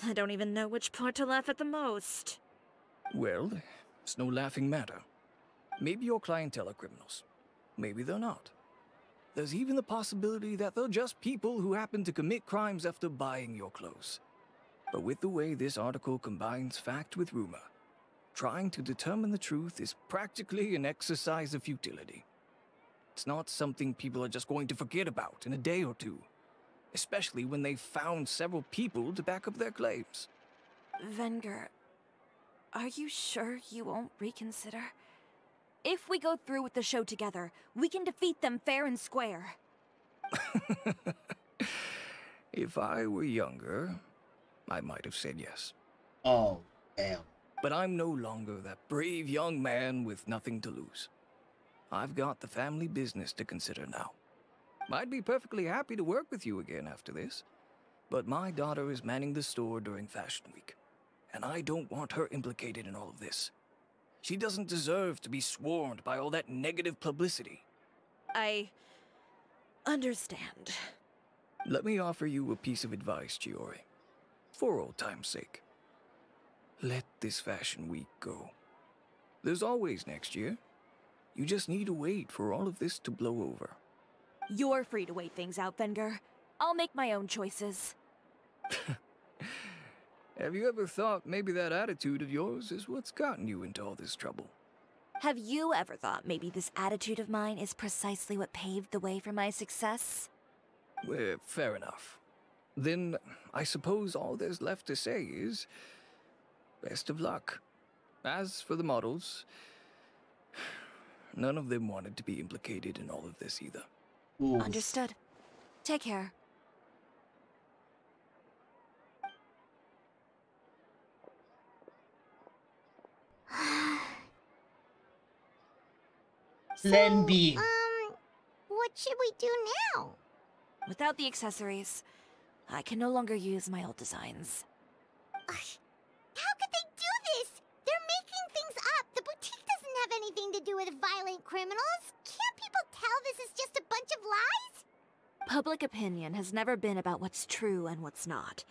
I don't even know which part to laugh at the most. Well, it's no laughing matter. Maybe your clientele are criminals. Maybe they're not. There's even the possibility that they're just people who happen to commit crimes after buying your clothes. But with the way this article combines fact with rumor, trying to determine the truth is practically an exercise of futility. It's not something people are just going to forget about in a day or two, especially when they've found several people to back up their claims. Venger, are you sure you won't reconsider? If we go through with the show together, we can defeat them fair and square. If I were younger, I might have said yes. Oh, damn. But I'm no longer that brave young man with nothing to lose. I've got the family business to consider now. I'd be perfectly happy to work with you again after this, but my daughter is manning the store during Fashion Week, and I don't want her implicated in all of this. She doesn't deserve to be swarmed by all that negative publicity. I understand. Let me offer you a piece of advice, Chiori. For old time's sake. Let this fashion week go. There's always next year. You just need to wait for all of this to blow over. You're free to wait things out, Venger. I'll make my own choices. Have you ever thought maybe that attitude of yours is what's gotten you into all this trouble? Have you ever thought maybe this attitude of mine is precisely what paved the way for my success? Well, fair enough. Then I suppose all there's left to say is best of luck. As for the models, none of them wanted to be implicated in all of this either. Oof. Understood. Take care. Plan So, B. Um, what should we do now? Without the accessories, I can no longer use my old designs. Ugh, How could they do this? They're making things up. The boutique doesn't have anything to do with violent criminals. Can't people tell this is just a bunch of lies? Public opinion has never been about what's true and what's not.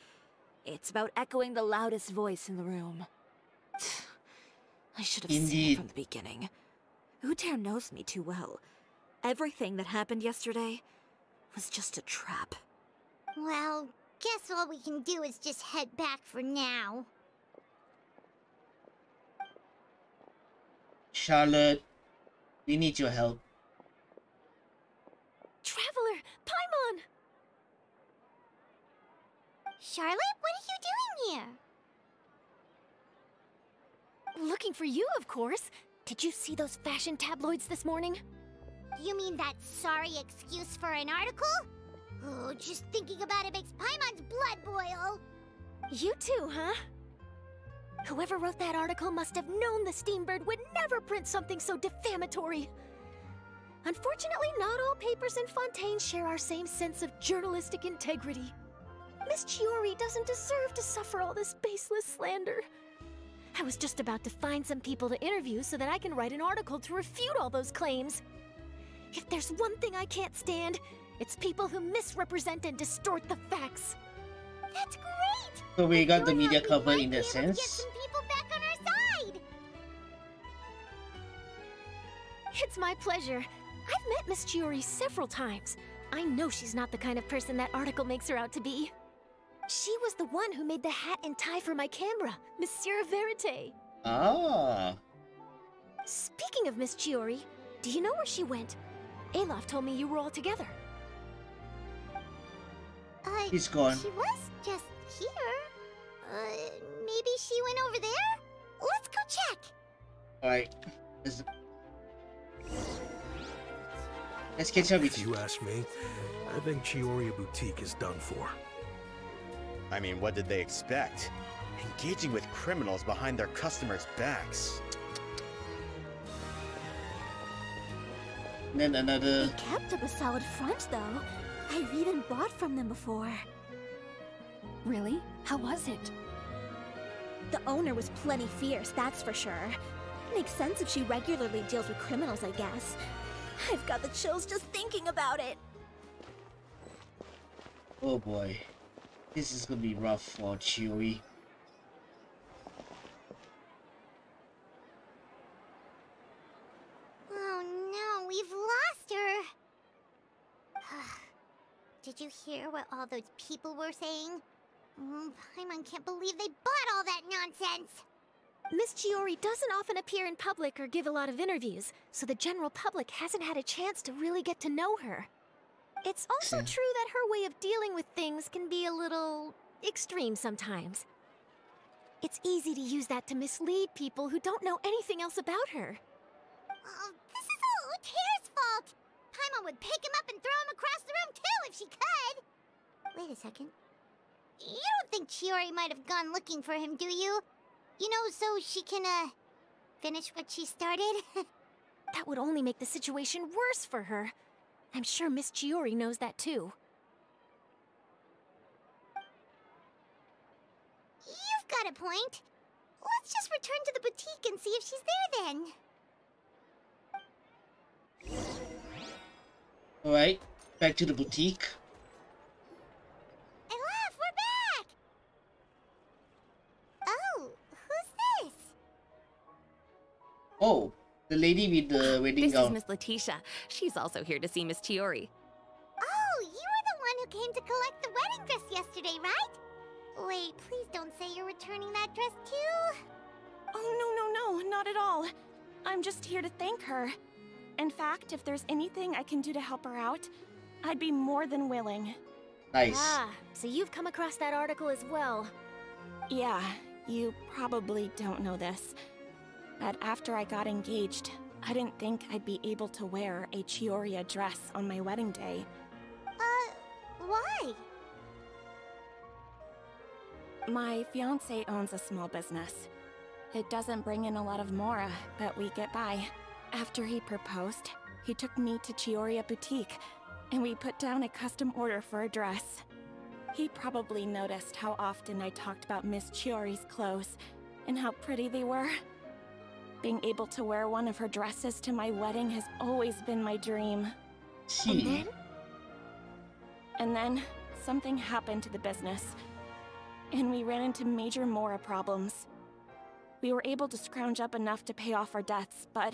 It's about echoing the loudest voice in the room. I should have seen Indeed. it from the beginning. Uther knows me too well. Everything that happened yesterday was just a trap. Well, guess all we can do is just head back for now. Charlotte, we need your help. Traveler, Paimon! Charlotte, what are you doing here? Looking for you, of course. Did you see those fashion tabloids this morning? You mean that sorry excuse for an article? Oh, just thinking about it makes Paimon's blood boil. You too, huh? Whoever wrote that article must have known the Steambird would never print something so defamatory. Unfortunately, not all papers in Fontaine share our same sense of journalistic integrity. Miss Chiori doesn't deserve to suffer all this baseless slander. I was just about to find some people to interview so that I can write an article to refute all those claims. If there's one thing I can't stand, it's people who misrepresent and distort the facts. That's great! So we got the media covered in that sense. some people back on our side. It's my pleasure. I've met Miss Chiori several times. I know she's not the kind of person that article makes her out to be. She was the one who made the hat and tie for my camera, Monsieur Verite. Ah. Speaking of Miss Chiori, do you know where she went? Alof told me you were all together. Uh, He's gone. She was just here. Uh, maybe she went over there? Let's go check. Alright. Let's, let's catch up If you ask me, I think Chioriya Boutique is done for. I mean, what did they expect? Engaging with criminals behind their customers' backs. And then another. They kept up a solid front, though. I've even bought from them before. Really? How was it? The owner was plenty fierce, that's for sure. Makes sense if she regularly deals with criminals, I guess. I've got the chills just thinking about it. Oh boy. This is gonna be rough for Chiori. Oh no, we've lost her. Did you hear what all those people were saying? Mm, Paimon can't believe they bought all that nonsense. Miss Chiori doesn't often appear in public or give a lot of interviews, so the general public hasn't had a chance to really get to know her. It's also true that her way of dealing with things can be a little extreme sometimes. It's easy to use that to mislead people who don't know anything else about her. Oh, this is all Uther's fault. Paimon would pick him up and throw him across the room too if she could. Wait a second. You don't think Chiori might have gone looking for him, do you? You know, so she can, uh, finish what she started? That would only make the situation worse for her. I'm sure Miss Chiori knows that too. You've got a point. Let's just return to the boutique and see if she's there then. Alright. Back to the boutique. I we're back! Oh, who's this? Oh, the lady with the wedding This is. Miss Letitia. She's also here to see Miss Chiori. Oh, you were the one who came to collect the wedding dress yesterday, right? Wait, please don't say you're returning that dress too. Oh, no, no, no, not at all. I'm just here to thank her. In fact, if there's anything I can do to help her out, I'd be more than willing. Nice. Ah, so you've come across that article as well. Yeah, you probably don't know this. But after I got engaged, I didn't think I'd be able to wear a Chioriya dress on my wedding day. Uh, why? My fiance owns a small business. It doesn't bring in a lot of mora, but we get by. After he proposed, he took me to Chioriya Boutique, and we put down a custom order for a dress. He probably noticed how often I talked about Miss Chiori's clothes and how pretty they were. Being able to wear one of her dresses to my wedding has always been my dream. See. And then something happened to the business, and we ran into major Mora problems. We were able to scrounge up enough to pay off our debts, but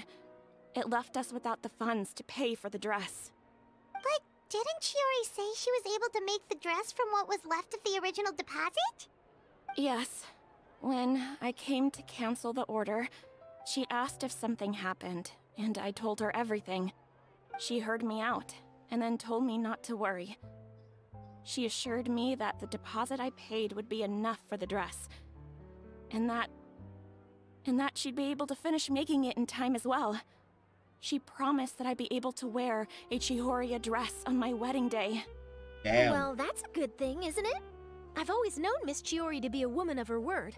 it left us without the funds to pay for the dress. But didn't Chiori say she was able to make the dress from what was left of the original deposit? Yes. When I came to cancel the order, she asked if something happened, and I told her everything. She heard me out, and then told me not to worry. She assured me that the deposit I paid would be enough for the dress, and that. and that she'd be able to finish making it in time as well. She promised that I'd be able to wear a Chioriya dress on my wedding day. Damn. Well, that's a good thing, isn't it? I've always known Miss Chiori to be a woman of her word.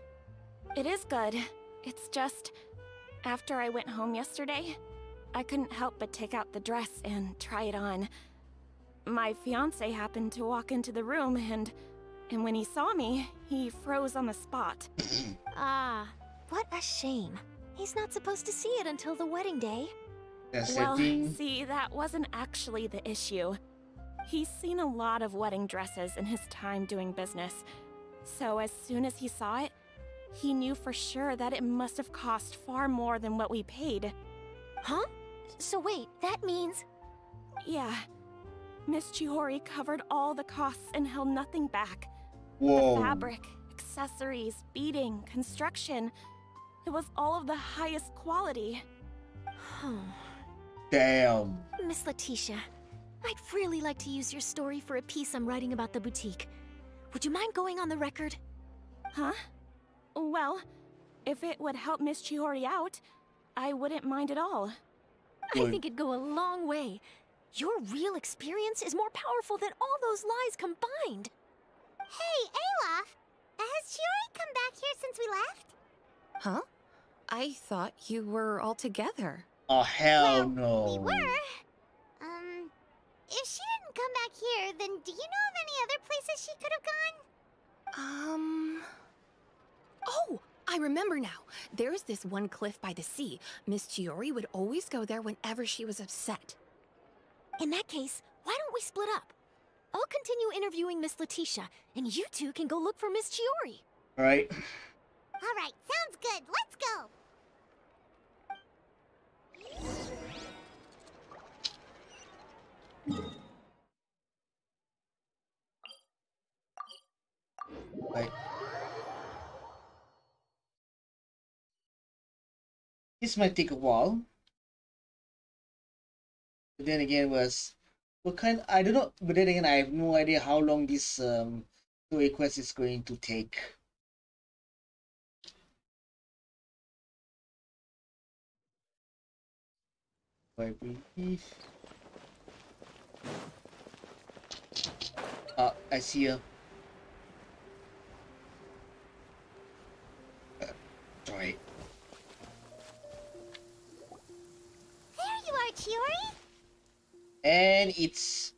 It is good. It's just. After I went home yesterday, I couldn't help but take out the dress and try it on. My fiance happened to walk into the room and. and when he saw me, he froze on the spot. Ah, what a shame. He's not supposed to see it until the wedding day. That's well, see, that wasn't actually the issue. He's seen a lot of wedding dresses in his time doing business. So as soon as he saw it, he knew for sure that it must have cost far more than what we paid. Huh? So wait, that means Yeah. Miss Chiori covered all the costs and held nothing back. Whoa. The fabric, accessories, beading, construction. It was all of the highest quality. Damn. Miss Letitia, I'd really like to use your story for a piece I'm writing about the boutique. Would you mind going on the record? Huh? Well, if it would help Miss Chiori out, I wouldn't mind at all. I think it'd go a long way. Your real experience is more powerful than all those lies combined. Hey, Olaf! Has Chiori come back here since we left? Huh? I thought you were all together. Oh hell well, no. We were. Um, if she didn't come back here, then do you know of any other places she could have gone? Um. Oh, I remember now. There's this one cliff by the sea. Miss Chiori would always go there whenever she was upset. In that case, why don't we split up? I'll continue interviewing Miss Letitia, and you two can go look for Miss Chiori. All right. All right, sounds good. Let's go. Right. This might take a while. But then again was what kind I don't know but then again I have no idea how long this um story quest is going to take. I believe Ah, I see her. And it's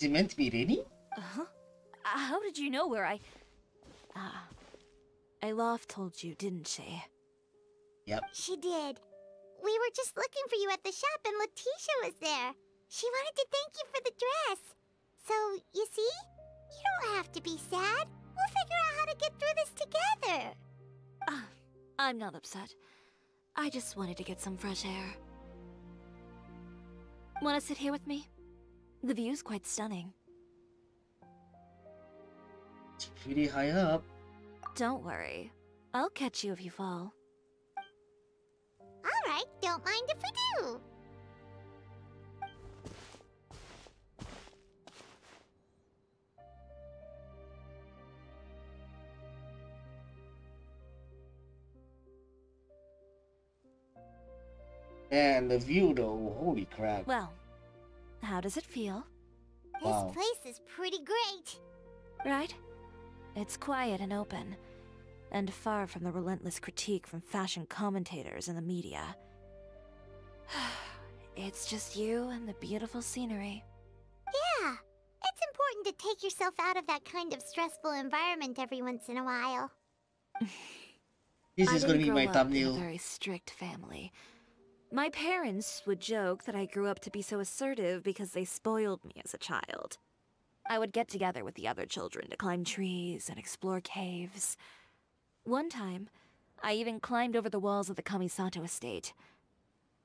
it meant to be raining? Uh-huh. Uh, how did you know where I... Ah. Alof told you, didn't she? Yep. She did. We were just looking for you at the shop, and Letitia was there. She wanted to thank you for the dress. So, you see? You don't have to be sad. We'll figure out how to get through this together. Ah, I'm not upset. I just wanted to get some fresh air. Want to sit here with me? The view's quite stunning. It's pretty high up. Don't worry. I'll catch you if you fall. All right, don't mind if we do. And the view though, holy crap. Well, how does it feel? This Wow. place is pretty great. Right? It's quiet and open, and far from the relentless critique from fashion commentators and the media. it's just you and the beautiful scenery. Yeah, it's important to take yourself out of that kind of stressful environment every once in a while. This is gonna be my grow up in thumbnail. a very strict family. My parents would joke that I grew up to be so assertive because they spoiled me as a child. I would get together with the other children to climb trees and explore caves. One time, I even climbed over the walls of the Kamisato estate.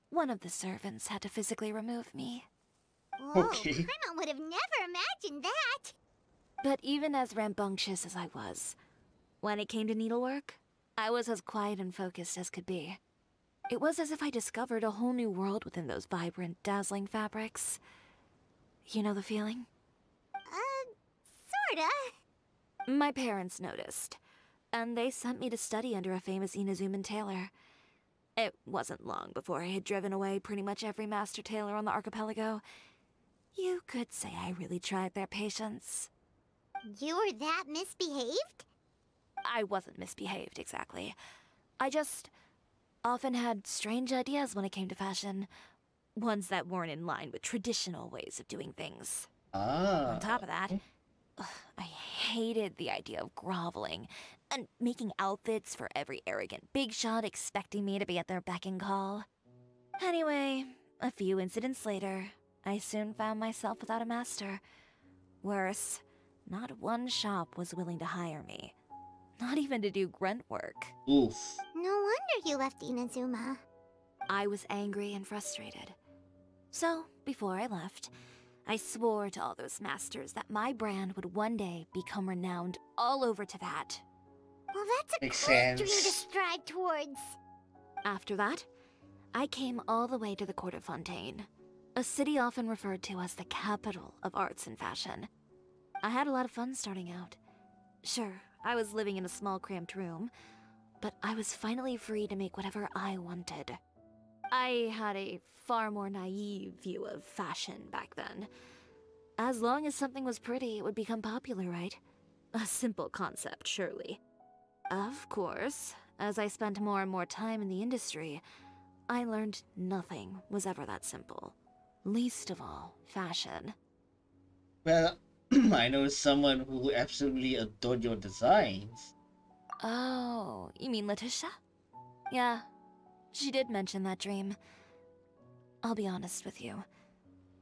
One of the servants had to physically remove me. Whoa, Okay. Grandma would have never imagined that. But even as rambunctious as I was, when it came to needlework, I was as quiet and focused as could be. It was as if I discovered a whole new world within those vibrant, dazzling fabrics. You know the feeling? Uh, sorta. My parents noticed, and they sent me to study under a famous Inazuman tailor. It wasn't long before I had driven away pretty much every master tailor on the archipelago. You could say I really tried their patience. You were that misbehaved? I wasn't misbehaved exactly. I just often had strange ideas when it came to fashion. Ones that weren't in line with traditional ways of doing things. Ah. On top of that, ugh, I hated the idea of groveling and making outfits for every arrogant big shot expecting me to be at their beck and call. Anyway, a few incidents later, I soon found myself without a master. Worse, not one shop was willing to hire me. Not even to do grunt work. No wonder you left Inazuma. I was angry and frustrated. So, before I left, I swore to all those masters that my brand would one day become renowned all over Teyvat. Well, that's a Makes great dream to strive towards. After that, I came all the way to the Court of Fontaine, a city often referred to as the capital of arts and fashion. I had a lot of fun starting out. Sure, I was living in a small cramped room, but I was finally free to make whatever I wanted. I had a far more naive view of fashion back then. As long as something was pretty, it would become popular, right? A simple concept, surely. Of course, as I spent more and more time in the industry, I learned nothing was ever that simple. Least of all, fashion. Well, I know someone who absolutely adored your designs. Oh, you mean Letitia? Yeah, she did mention that dream. I'll be honest with you.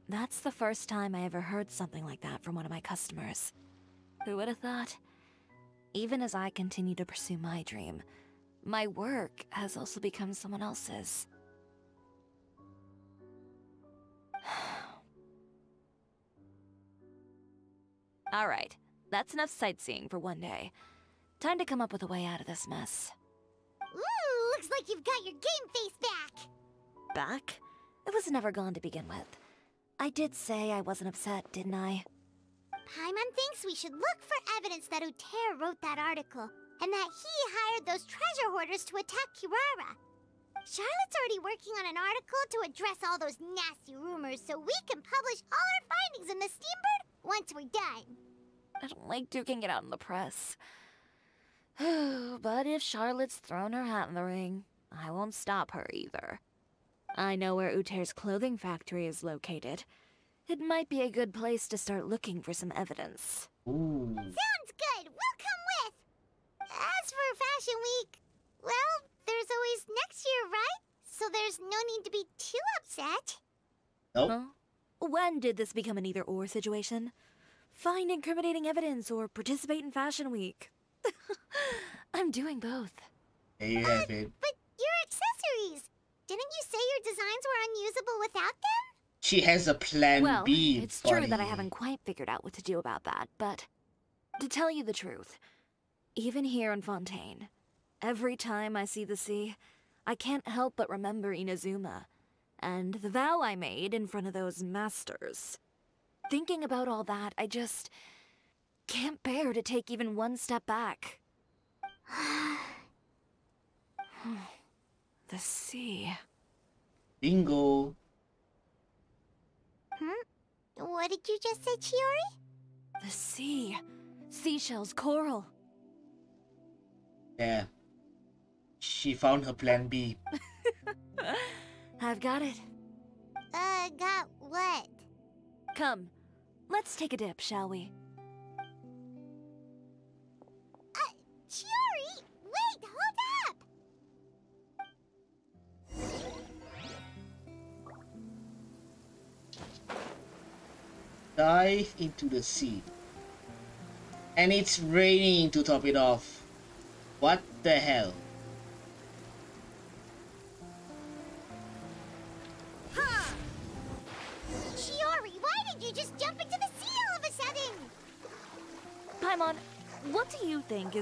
That's the first time I ever heard something like that from one of my customers. Who would have thought? Even as I continue to pursue my dream, my work has also become someone else's. Alright, that's enough sightseeing for one day. Time to come up with a way out of this mess. Ooh, looks like you've got your game face back. Back? It was never gone to begin with. I did say I wasn't upset, didn't I? Paimon thinks we should look for evidence that Uther wrote that article, and that he hired those treasure hoarders to attack Kirara. Charlotte's already working on an article to address all those nasty rumors so we can publish all our findings in the Steambird once we're done. I don't like duking it out in the press. but if Charlotte's thrown her hat in the ring, I won't stop her either. I know where Uther's clothing factory is located. It might be a good place to start looking for some evidence. Ooh. Sounds good. We'll come with. As for Fashion Week, well, there's always next year, right? So there's no need to be too upset. Nope. Huh? When did this become an either or situation? Find incriminating evidence or participate in Fashion Week. I'm doing both. There you have it. But your accessories! Didn't you say your designs were unusable without them? She has a plan well, B. it's true that I haven't quite figured out what to do about that, but to tell you the truth, even here in Fontaine, every time I see the sea, I can't help but remember Inazuma and the vow I made in front of those masters. Thinking about all that, I just can't bear to take even one step back. the sea. Bingo. Hmm? What did you just say, Chiori? The sea. Seashells, coral. Yeah. She found her plan B. I've got it. Uh, got what? Come, let's take a dip, shall we? Uh, Chiori! Wait, hold up! Dive into the sea. And it's raining to top it off. What the hell?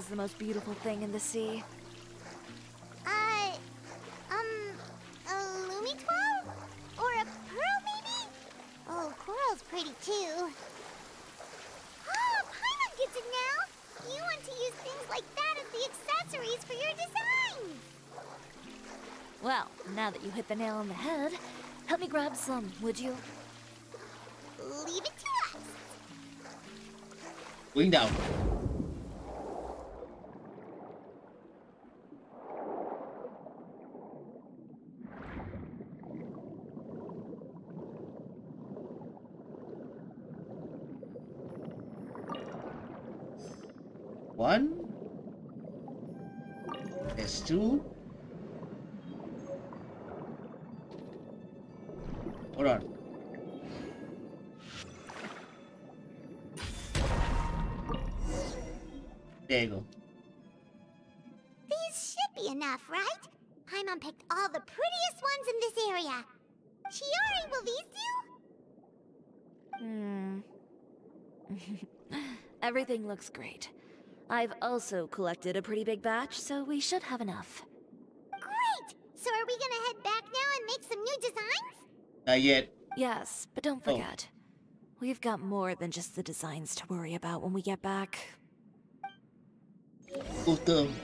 The most beautiful thing in the sea? Uh, um, a Lumitoile? Or a pearl, maybe? Oh, coral's pretty too. Oh, Paimon gets it now! You want to use things like that as the accessories for your designs! Well, now that you hit the nail on the head, help me grab some, would you? Leave it to us! Going down. Looks great. I've also collected a pretty big batch, so we should have enough. Great! So are we gonna head back now and make some new designs? Not yet. Yes, but don't Oh. forget. We've got more than just the designs to worry about when we get back. Autumn.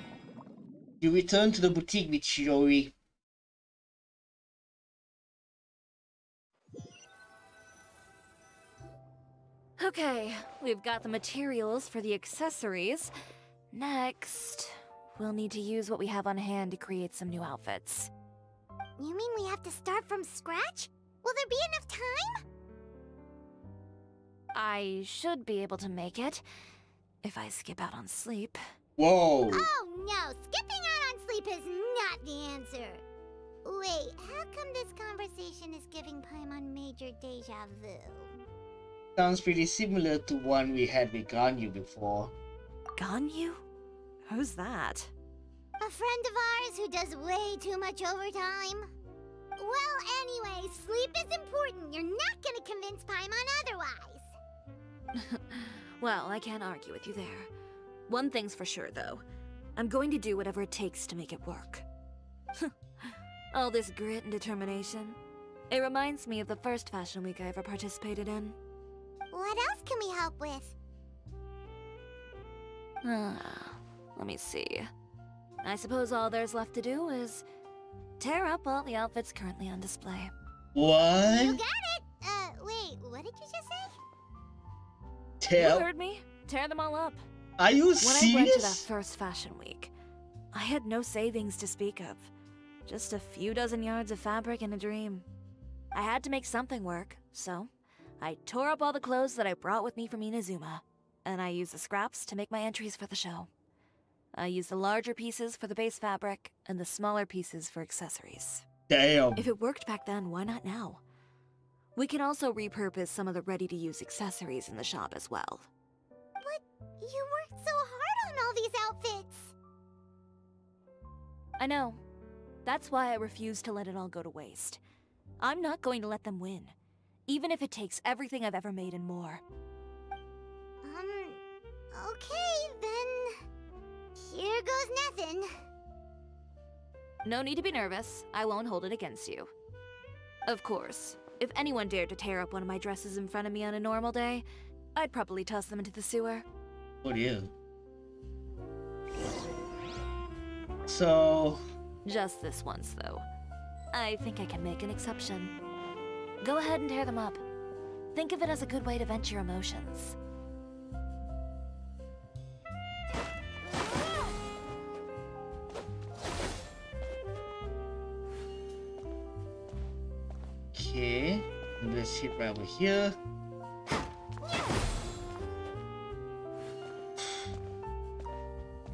You return to the boutique with Chiori. Okay, we've got the materials for the accessories. Next, we'll need to use what we have on hand to create some new outfits. You mean we have to start from scratch? Will there be enough time? I should be able to make it if I skip out on sleep. Whoa. Oh no, skipping out on sleep is not the answer. Wait, how come this conversation is giving Paimon major deja vu? Sounds pretty similar to one we had with Ganyu before. Ganyu? Who's that? A friend of ours who does way too much overtime? Well, anyway, sleep is important. You're not gonna convince Paimon otherwise. Well, I can't argue with you there. One thing's for sure, though. I'm going to do whatever it takes to make it work. All this grit and determination. It reminds me of the first fashion week I ever participated in. What else can we help with? Ah, let me see. I suppose all there's left to do is tear up all the outfits currently on display. What? You got it! Uh, wait, what did you just say? Tell. You heard me. Tear them all up. Are you When serious? I went to that first fashion week, I had no savings to speak of. Just a few dozen yards of fabric and a dream. I had to make something work, so I tore up all the clothes that I brought with me from Inazuma, and I used the scraps to make my entries for the show. I used the larger pieces for the base fabric and the smaller pieces for accessories. Damn. If it worked back then, why not now? We can also repurpose some of the ready-to-use accessories in the shop as well. But you worked so hard on all these outfits! I know. That's why I refuse to let it all go to waste. I'm not going to let them win. Even if it takes everything I've ever made and more. Um, okay, then. Here goes nothing. No need to be nervous. I won't hold it against you. Of course, if anyone dared to tear up one of my dresses in front of me on a normal day, I'd probably toss them into the sewer. Oh you? So, Just this once, though. I think I can make an exception. Go ahead and tear them up. Think of it as a good way to vent your emotions. okay. Let's hit right over here.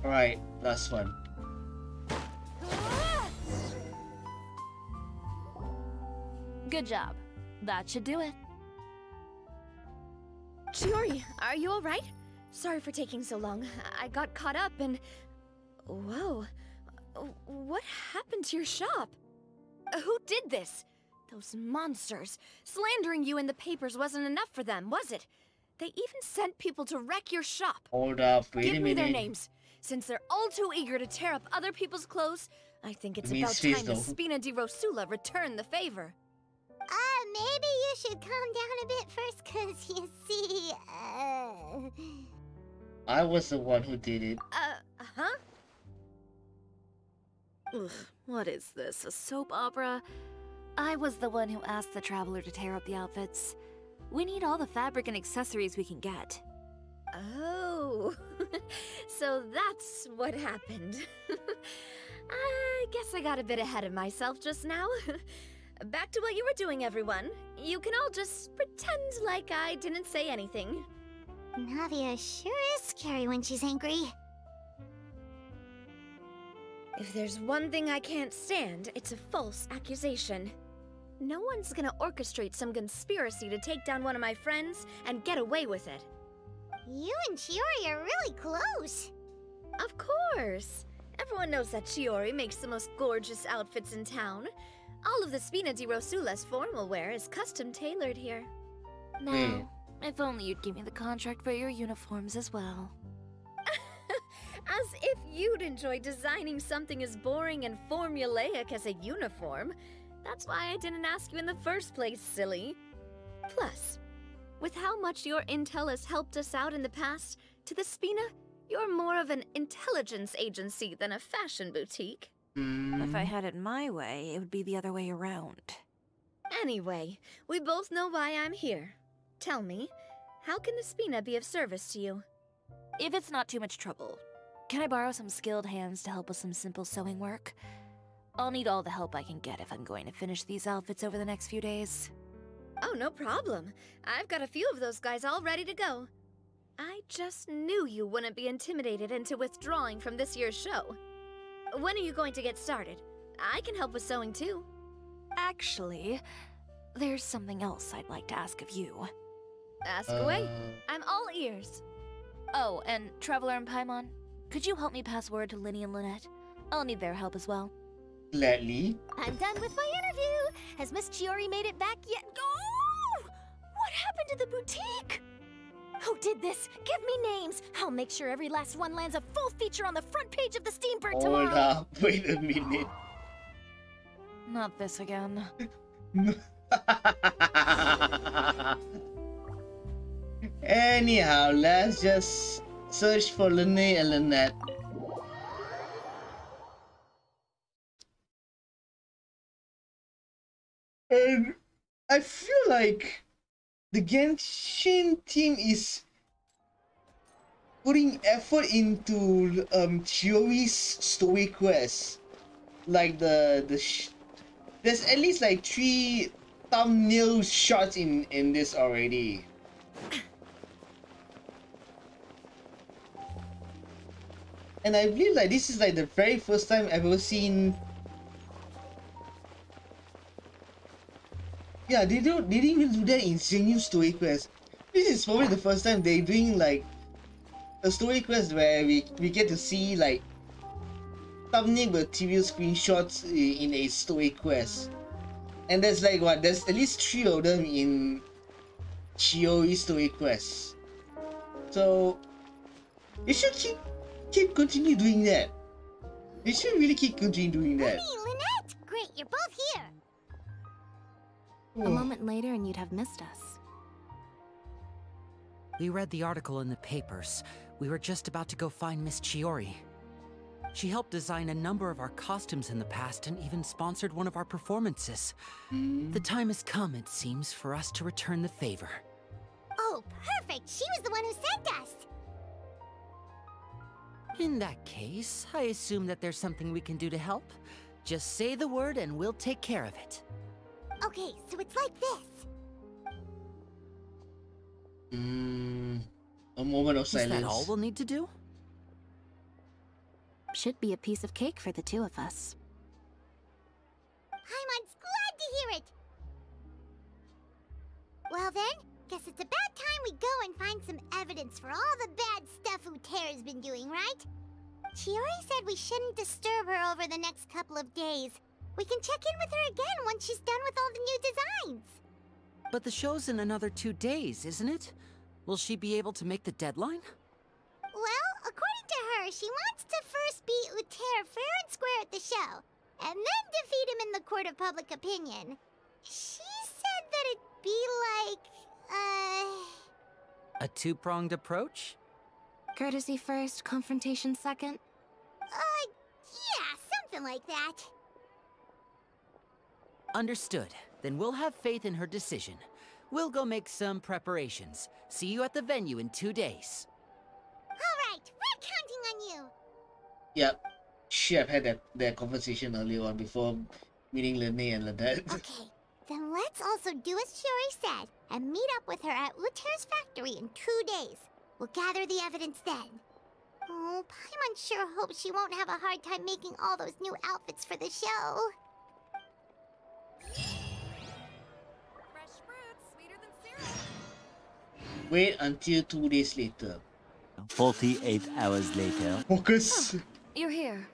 Alright, last one. Good job. That should do it. Chiori, are you alright? Sorry for taking so long. I got caught up and. Whoa. What happened to your shop? Who did this? Those monsters. Slandering you in the papers wasn't enough for them, was it? They even sent people to wreck your shop. Hold up, wait Give a me their names. Since they're all too eager to tear up other people's clothes, I think it's It means about time the. Spina di Rosula returned the favor. Uh, maybe you should calm down a bit first, cause you see, uh... I was the one who did it. Uh, huh? Ugh, what is this? A soap opera? I was the one who asked the traveler to tear up the outfits. We need all the fabric and accessories we can get. Oh, so that's what happened. I guess I got a bit ahead of myself just now. Back to what you were doing, everyone. You can all just pretend like I didn't say anything. Navia sure is scary when she's angry. If there's one thing I can't stand, it's a false accusation. No one's gonna orchestrate some conspiracy to take down one of my friends and get away with it. You and Chiori are really close. Of course! Everyone knows that Chiori makes the most gorgeous outfits in town. All of the Spina di Rosula's formal wear is custom tailored here. Now, Hmm. if only you'd give me the contract for your uniforms as well. As if you'd enjoy designing something as boring and formulaic as a uniform. That's why I didn't ask you in the first place, silly. Plus, with how much your intel has helped us out in the past, to the Spina, you're more of an intelligence agency than a fashion boutique. If I mm-hmm. had it my way, it would be the other way around. Anyway, we both know why I'm here. Tell me, how can the Spina be of service to you? If it's not too much trouble, can I borrow some skilled hands to help with some simple sewing work? I'll need all the help I can get if I'm going to finish these outfits over the next few days. Oh, no problem. I've got a few of those guys all ready to go. I just knew you wouldn't be intimidated into withdrawing from this year's show. When are you going to get started? I can help with sewing too. Actually, there's something else I'd like to ask of you. Ask away. I'm all ears. Oh, and Traveler and Paimon, could you help me pass word to Lyney and Lynette? I'll need their help as well. Gladly. I'm done with my interview. Has Miss Chiori made it back yet? Oh! What happened to the boutique? Who did this? Give me names. I'll make sure every last one lands a full feature on the front page of the Steambird Hold tomorrow. up. Wait a minute. Not this again. Anyhow, let's just search for Lyney and Lynette. And I feel like the Genshin team is putting effort into um Chiori's story quest. Like the the there's at least like three thumbnail shots in in this already. And I believe like this is like the very first time I've ever seen Yeah, they don't they didn't even do that in Xingyu Story Quest. This is probably the first time they're doing like a story quest where we, we get to see like thumbnail material screenshots in a story quest. And there's like what there's at least three of them in Chiori story quest. So you should keep keep continue doing that. You should really keep continue doing that. Hey, Lynette! Great, you're both here. A moment later and you'd have missed us. We read the article in the papers. We were just about to go find Miss Chiori. She helped design a number of our costumes in the past and even sponsored one of our performances. Hmm? The time has come, it seems, for us to return the favor. Oh, perfect! She was the one who sent us! In that case, I assume that there's something we can do to help. Just say the word and we'll take care of it. Okay, so it's like this. Mm, a moment of silence. Is silence. that all we'll need to do? Should be a piece of cake for the two of us. Paimon's glad to hear it! Well then, guess it's about time we go and find some evidence for all the bad stuff Uther's been doing, right? Chiori said we shouldn't disturb her over the next couple of days. We can check in with her again once she's done with all the new designs. But the show's in another two days, isn't it? Will she be able to make the deadline? Well, according to her, she wants to first beat Uther fair and square at the show, and then defeat him in the court of public opinion. She said that it'd be like, uh, A two pronged approach? Courtesy first, confrontation second. uh, yeah, something like that. Understood. Then we'll have faith in her decision. We'll go make some preparations. See you at the venue in two days. All right, we're counting on you. Yep. Should have had that, that conversation earlier on before meeting Lyney and Lynette. Okay, then let's also do as Chiori said and meet up with her at Uther's factory in two days. We'll gather the evidence then. Oh, Paimon sure hopes she won't have a hard time making all those new outfits for the show. Wait until two days later. 48 hours later. Focus. You're here.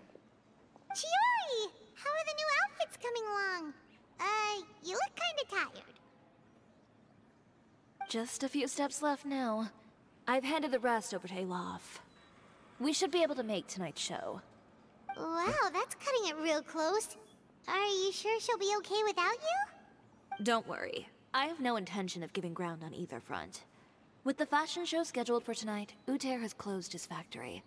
Chiori! How are the new outfits coming along? Uh, you look kinda tired. Just a few steps left now. I've handed the rest over to Alof. We should be able to make tonight's show. Wow, that's cutting it real close. Are you sure she'll be okay without you? Don't worry. I have no intention of giving ground on either front. With the fashion show scheduled for tonight, Uther has closed his factory.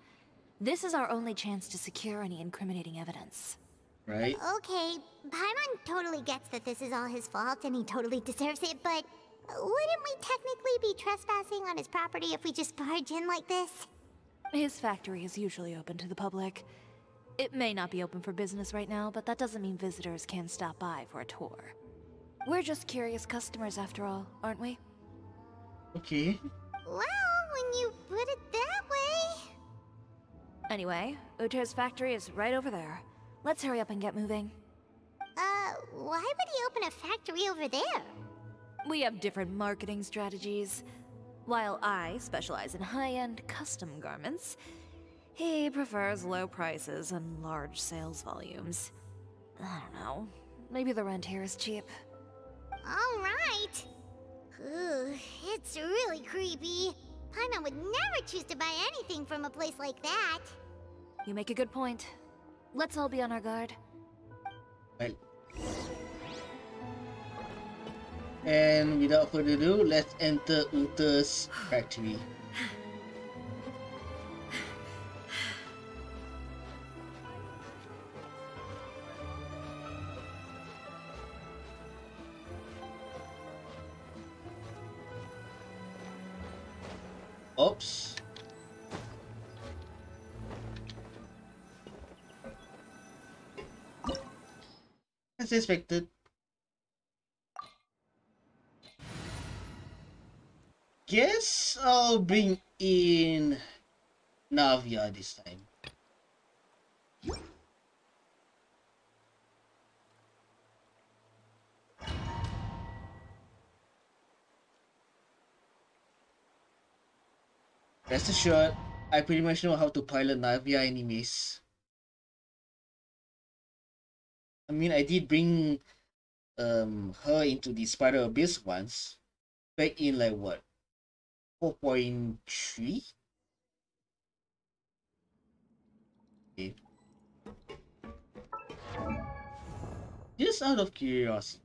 This is our only chance to secure any incriminating evidence. Right? Okay, Paimon totally gets that this is all his fault and he totally deserves it, but wouldn't we technically be trespassing on his property if we just barge in like this? His factory is usually open to the public. It may not be open for business right now, but that doesn't mean visitors can't stop by for a tour. We're just curious customers after all, aren't we? Okay. Well, when you put it that way... Anyway, Uther's factory is right over there. Let's hurry up and get moving. Uh, why would he open a factory over there? We have different marketing strategies. While I specialize in high-end custom garments, he prefers low prices and large sales volumes. I don't know. Maybe the rent here is cheap. Alright. Ooh, it's really creepy. Paimon would never choose to buy anything from a place like that. You make a good point. Let's all be on our guard. Well. And without further ado, let's enter Uther's factory. Oops. As expected. Guess I'll bring in Navia this time. Rest assured, I pretty much know how to pilot Navia enemies. I mean, I did bring um her into the Spiral Abyss once, back in like what, four point three. Okay. Just out of curiosity.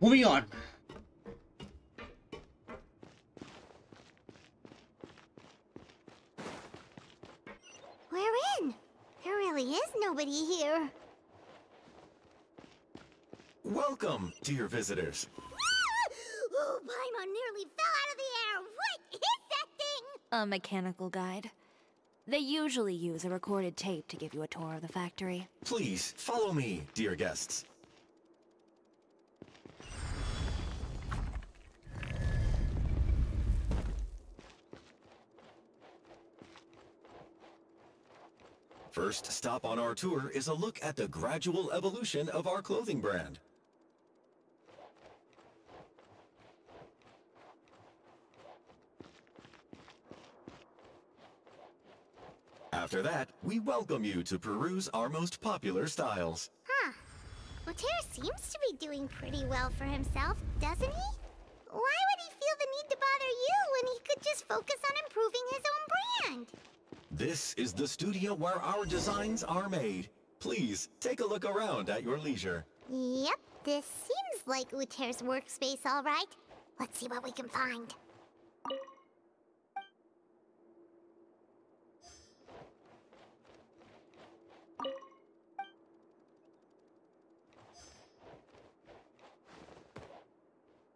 Moving on. We're in. There really is nobody here. Welcome, dear visitors. oh, Paimon nearly fell out of the air. What is that thing? A mechanical guide. They usually use a recorded tape to give you a tour of the factory. Please, follow me, dear guests. First stop on our tour is a look at the gradual evolution of our clothing brand. After that, we welcome you to peruse our most popular styles. Huh. Uther seems to be doing pretty well for himself, doesn't he? Why would he feel the need to bother you when he could just focus on improving his own brand? This is the studio where our designs are made. Please, take a look around at your leisure. Yep, this seems like Uther's workspace, all right. Let's see what we can find.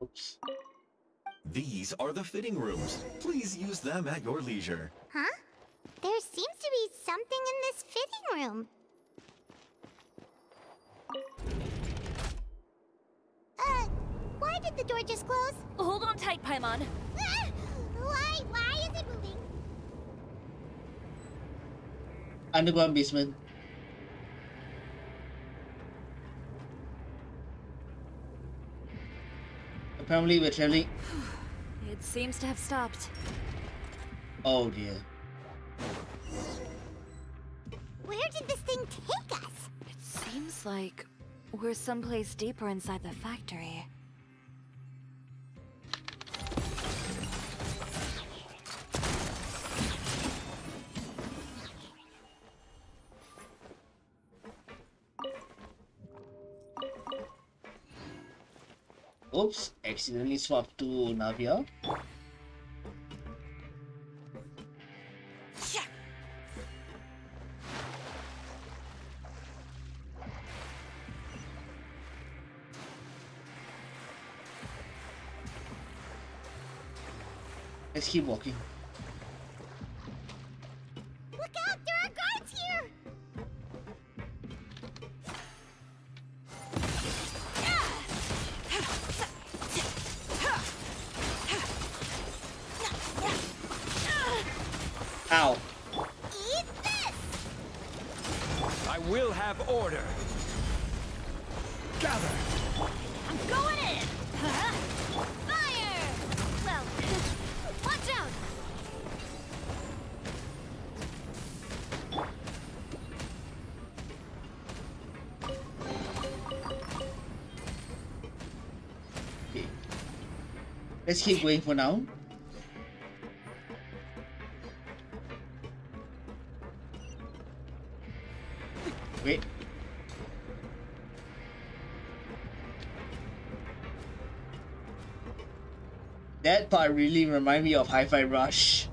Oops. These are the fitting rooms. Please use them at your leisure. Huh? There seems to be something in this fitting room. Uh, why did the door just close? Hold on tight, Paimon. Ah! Why, why is it moving? Underground basement. Apparently we're traveling. It seems to have stopped. Oh dear. Where did this thing take us? It seems like we're someplace deeper inside the factory. Oops, accidentally swapped to Navia. Keep walking. Let's keep going for now. Wait. That part really remind me of Hi-Fi Rush.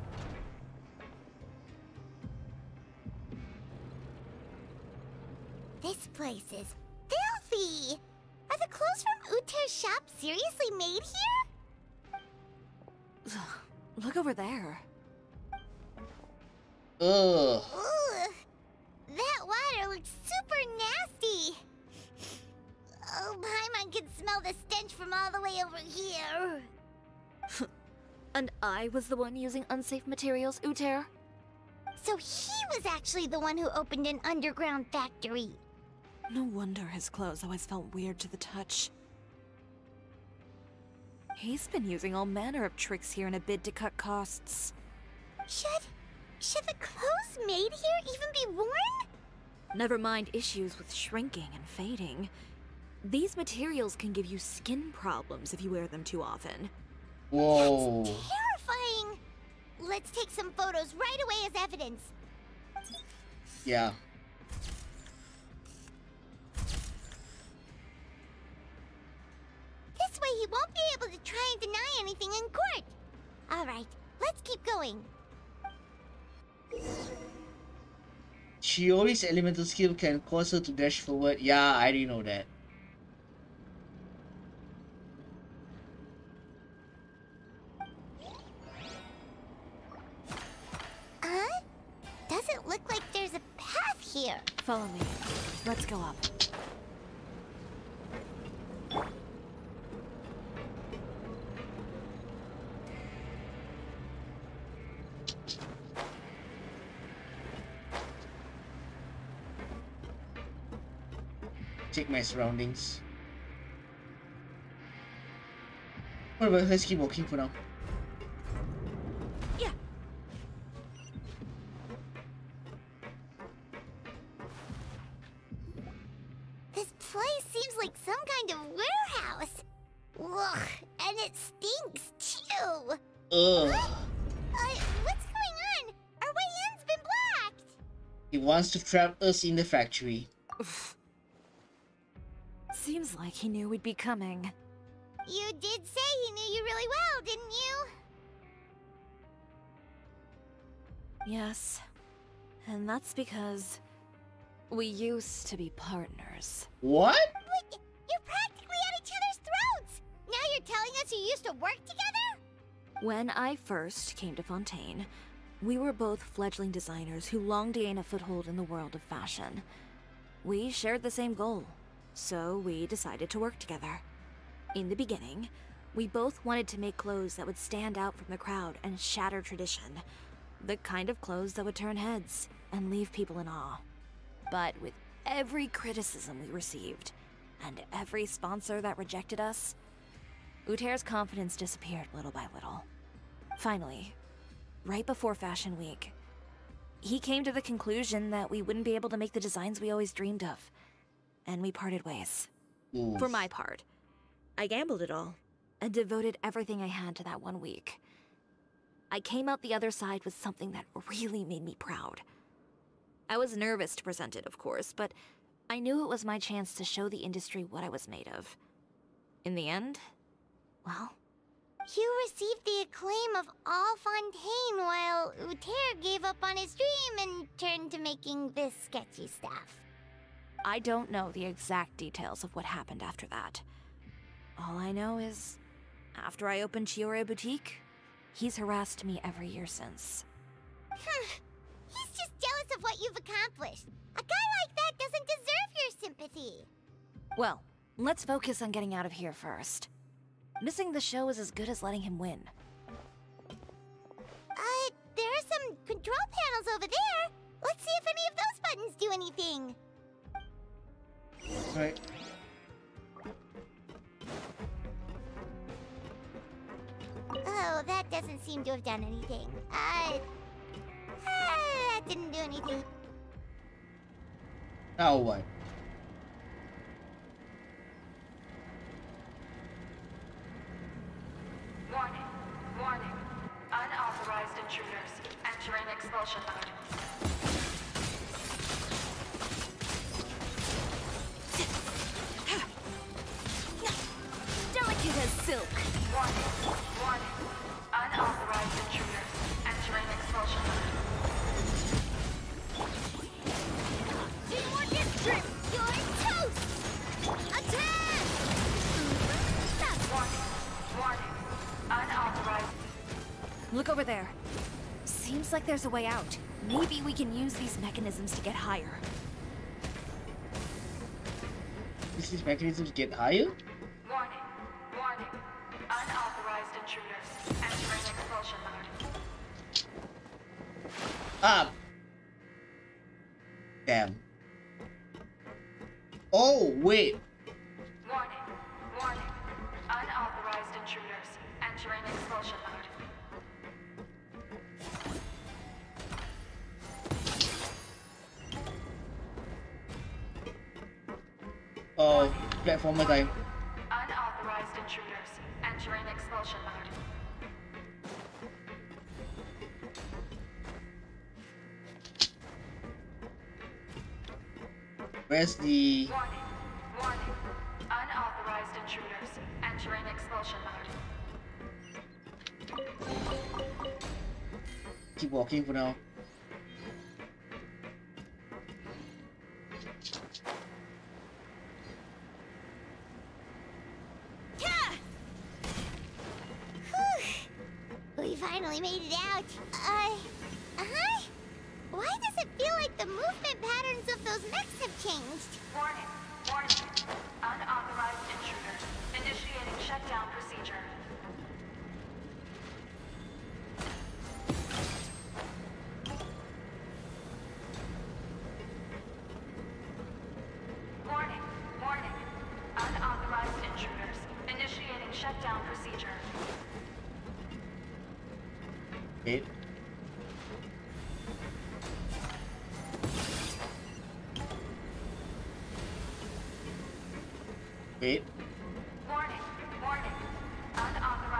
Was the one using unsafe materials, Uther? So he was actually the one who opened an underground factory. No wonder his clothes always felt weird to the touch. He's been using all manner of tricks here in a bid to cut costs. Should... should the clothes made here even be worn? Never mind issues with shrinking and fading. These materials can give you skin problems if you wear them too often. Whoa. Terrifying! Let's take some photos right away as evidence. Yeah. This way he won't be able to try and deny anything in court. Alright, let's keep going. Chiori's elemental skill can cause her to dash forward. Yeah, I already know that. Follow me. Let's go up. Check my surroundings. Whatever, let's keep walking for now. Wants to trap us in the factory. Seems like he knew we'd be coming. You did say he knew you really well, didn't you? Yes. And that's because we used to be partners. What? Wait, you're practically at each other's throats. Now you're telling us you used to work together? When I first came to Fontaine, we were both fledgling designers who longed to gain a foothold in the world of fashion. We shared the same goal, so we decided to work together. In the beginning, we both wanted to make clothes that would stand out from the crowd and shatter tradition. The kind of clothes that would turn heads and leave people in awe. But with every criticism we received, and every sponsor that rejected us, Uther's confidence disappeared little by little. Finally, right before Fashion Week, He came to the conclusion that we wouldn't be able to make the designs we always dreamed of. And we parted ways. For my part, I gambled it all and devoted everything I had to that one week. I came out the other side with something that really made me proud. I was nervous to present it, of course, but I knew it was my chance to show the industry what I was made of. In the end, well, You received the acclaim of all Fontaine while Uther gave up on his dream and turned to making this sketchy stuff. I don't know the exact details of what happened after that. All I know is, after I opened Chioriya Boutique, he's harassed me every year since. He's just jealous of what you've accomplished. A guy like that doesn't deserve your sympathy. Well, let's focus on getting out of here first. Missing the show is as good as letting him win. Uh, there are some control panels over there. Let's see if any of those buttons do anything. Right. Oh, that doesn't seem to have done anything. Uh, uh that didn't do anything. Now what? Warning, warning. Unauthorized intruders entering expulsion mode. Over there. Seems like there's a way out. Maybe we can use these mechanisms to get higher. Is these mechanisms get higher? Warning, warning. Unauthorized intruders entering expulsion mode. Ah!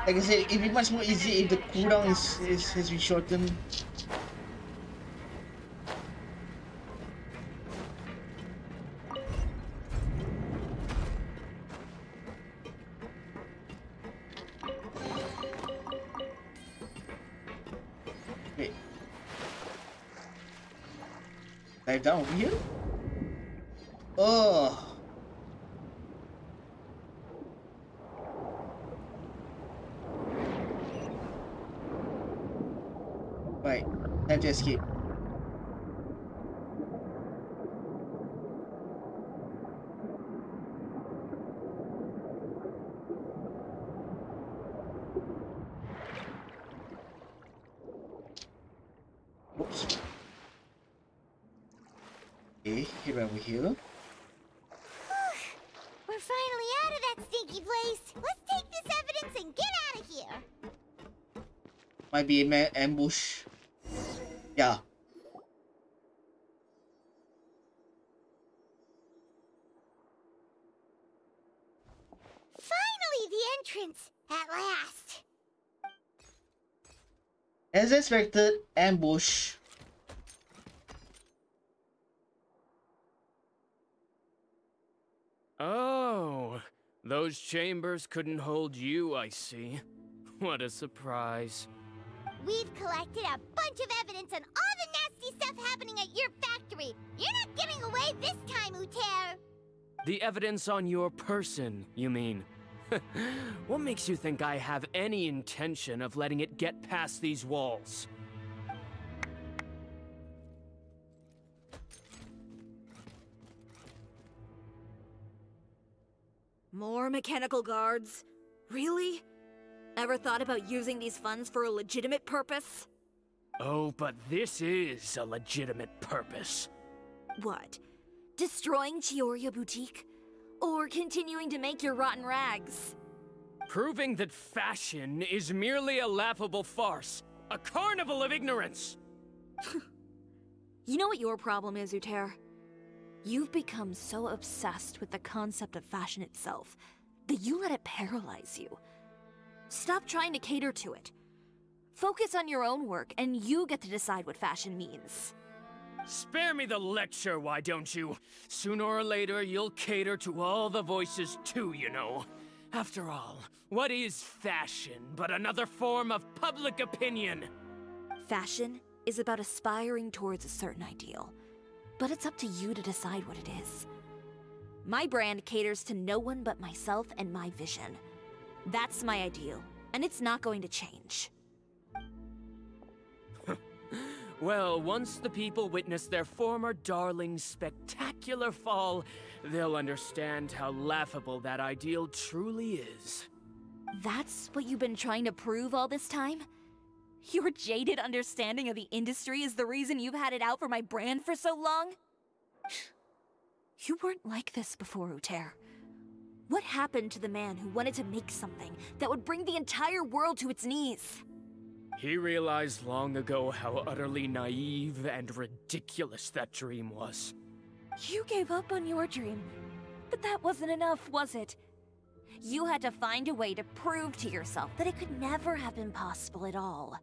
Like I said, it'd be much more easy if the cooldown is, is has been shortened. Time to escape. Okay, here over here. We're finally out of that stinky place. Let's take this evidence and get out of here. Might be an ambush. Yeah. Finally the entrance, at last. As expected, ambush. Oh, those chambers couldn't hold you, I see. What a surprise. We've collected a bunch of evidence on all the nasty stuff happening at your factory. You're not getting away this time, Uther. The evidence on your person, you mean? what makes you think I have any intention of letting it get past these walls? More mechanical guards? Really? Ever thought about using these funds for a legitimate purpose? Oh, but this is a legitimate purpose. What? Destroying Chioriya Boutique? Or continuing to make your rotten rags? Proving that fashion is merely a laughable farce. A carnival of ignorance! You know what your problem is, Uther? You've become so obsessed with the concept of fashion itself that you let it paralyze you. Stop trying to cater to it. Focus on your own work, and you get to decide what fashion means. Spare me the lecture, why don't you? Sooner or later, you'll cater to all the voices too, you know. After all, what is fashion but another form of public opinion? Fashion is about aspiring towards a certain ideal, but it's up to you to decide what it is. My brand caters to no one but myself and my vision. That's my ideal, and it's not going to change. Well, once the people witness their former darling's spectacular fall, they'll understand how laughable that ideal truly is. That's what you've been trying to prove all this time? Your jaded understanding of the industry is the reason you've had it out for my brand for so long? You weren't like this before, Uther. What happened to the man who wanted to make something that would bring the entire world to its knees? He realized long ago how utterly naive and ridiculous that dream was. You gave up on your dream, but that wasn't enough, was it? You had to find a way to prove to yourself that it could never have been possible at all.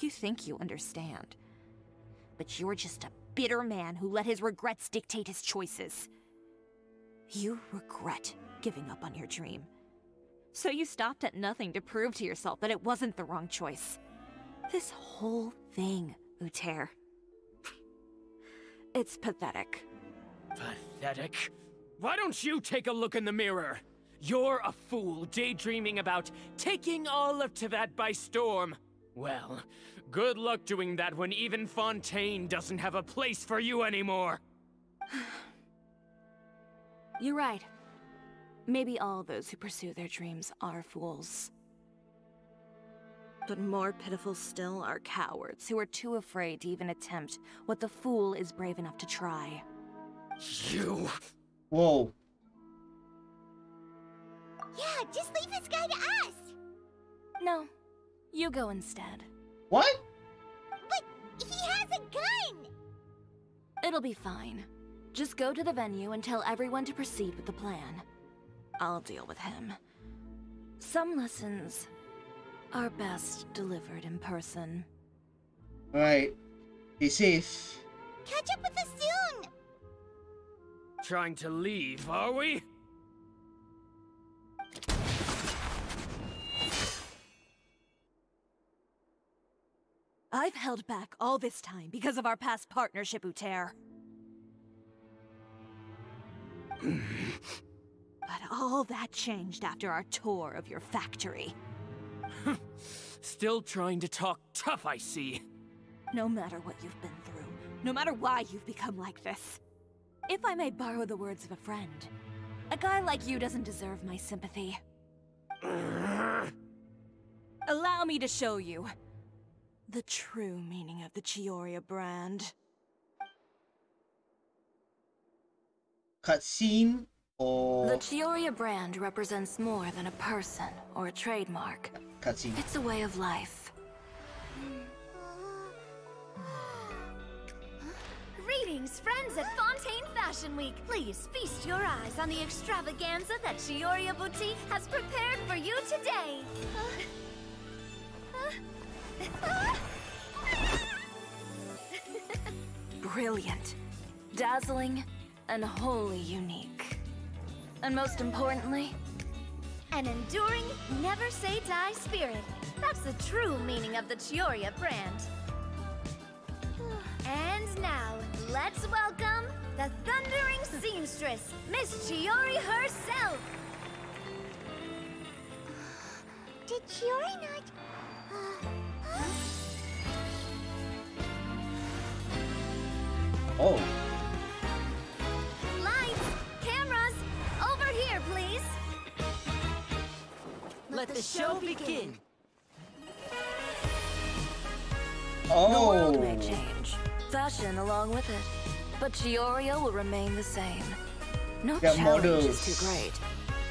You think you understand, but you're just a bitter man who let his regrets dictate his choices. You regret giving up on your dream. So you stopped at nothing to prove to yourself that it wasn't the wrong choice. This whole thing, Uther. It's pathetic. Pathetic? Why don't you take a look in the mirror? You're a fool daydreaming about taking all of Teyvat by storm. Well, good luck doing that when even Fontaine doesn't have a place for you anymore. You're right. Maybe all those who pursue their dreams are fools. But more pitiful still are cowards who are too afraid to even attempt what the fool is brave enough to try. You. Whoa. Yeah, just leave this guy to us. No, you go instead. What? But he has a gun. It'll be fine. Just go to the venue and tell everyone to proceed with the plan. I'll deal with him. Some lessons are best delivered in person. Alright. Be safe. Catch up with us soon. Trying to leave, are we? I've held back all this time because of our past partnership, Uther. but all that changed after our tour of your factory. Still trying to talk tough, I see. No matter what you've been through, no matter why you've become like this. If I may borrow the words of a friend, a guy like you doesn't deserve my sympathy. Allow me to show you the true meaning of the Chioriya brand. Cutscene or The oh. Chioriya brand represents more than a person or a trademark. cutscene? It's a way of life. Greetings! Greetings, friends at Fontaine Fashion Week. Please feast your eyes on the extravaganza that Chioriya Boutique has prepared for you today. Brilliant, dazzling, and wholly unique. And most importantly, An enduring, never say die spirit. That's the true meaning of the Chioriya brand. And now, let's welcome the thundering seamstress, Miss Chiori herself. Did Chiori not... Uh, huh? Oh. Let the show begin. Oh. the world may Oh. change, fashion along with it, but Chioriya will remain the same. No They're challenge is too great.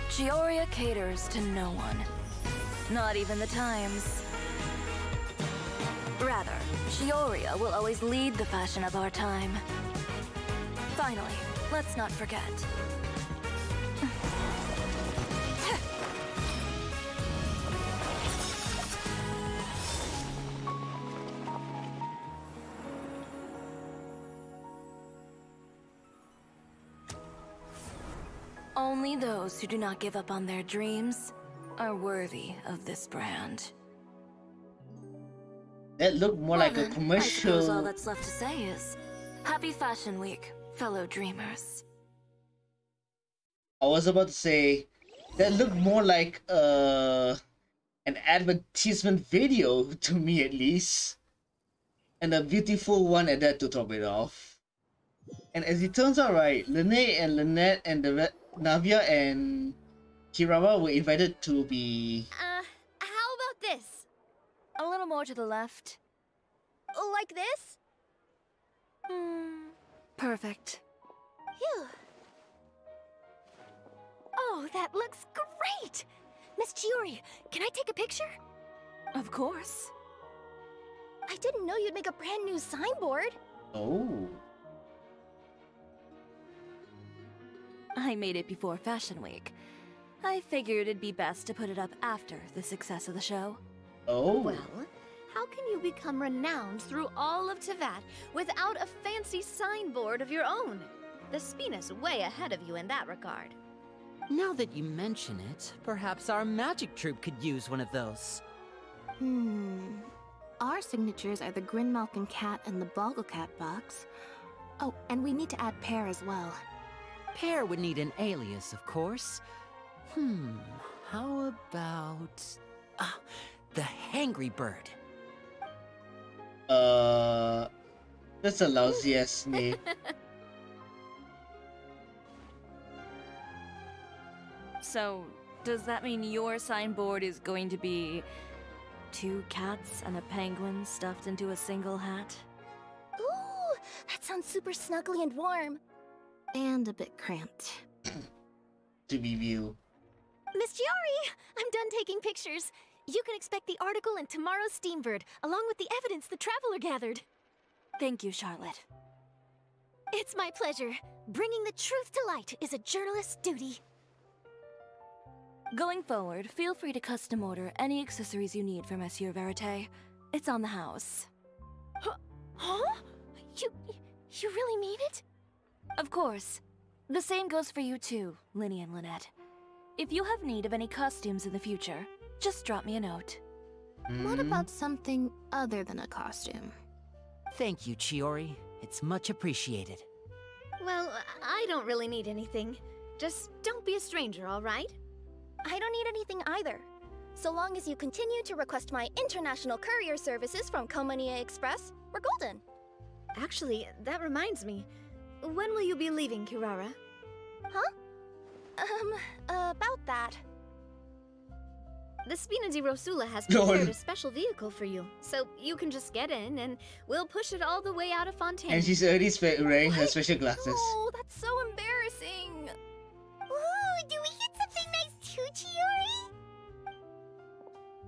Chioriya caters to no one, not even the times. Rather, Chioriya will always lead the fashion of our time. Finally, let's not forget. Only those who do not give up on their dreams are worthy of this brand. That looked more like a commercial. I suppose all that's left to say is, Happy Fashion Week, fellow dreamers. I was about to say that looked more like uh an advertisement video to me at least. And a beautiful one at that to top it off. And as it turns out right, Lyney and Lynette and the Navia and Kirara were invited to be Uh, how about this? A little more to the left. Like this? Hmm. Perfect. Phew. Oh, that looks great! Miss Chiori, can I take a picture? Of course. I didn't know you'd make a brand new signboard. Oh. I made it before Fashion Week. I figured it'd be best to put it up after the success of the show. Oh. Well, how can you become renowned through all of Teyvat without a fancy signboard of your own? The Spina's way ahead of you in that regard. Now that you mention it, perhaps our magic troupe could use one of those. Hmm. Our signatures are the Grimalkin cat and the Bogglecat box. Oh, and we need to add Pers as well. Pers would need an alias, of course. Hmm, how about... Ah, the Hangry Bird. Uh that's a lousy ass name. So, does that mean your signboard is going to be two cats and a penguin stuffed into a single hat? Ooh, that sounds super snuggly and warm. And a bit cramped. to be viewed. Miss Chiori, I'm done taking pictures. You can expect the article in tomorrow's Steambird, along with the evidence the Traveler gathered. Thank you, Charlotte. It's my pleasure. Bringing the truth to light is a journalist's duty. Going forward, feel free to custom order any accessories you need for Monsieur Verite. It's on the house. Huh? Huh? You. you really mean it? Of course. The same goes for you too, Lyney and Lynette. If you have need of any costumes in the future, just drop me a note. What mm-hmm. about something other than a costume? Thank you, Chiori. It's much appreciated. Well, I don't really need anything. Just don't be a stranger, alright? I don't need anything either. So long as you continue to request my international courier services from Komaniya Express, we're golden. Actually, that reminds me. When will you be leaving, Kirara? Huh? Um, about that. The Spina di Rosula has Lol. prepared a special vehicle for you, so you can just get in and we'll push it all the way out of Fontaine. And she's already spe- wearing her special glasses. Oh, that's so embarrassing. Ooh, do we get something nice too, Chiori?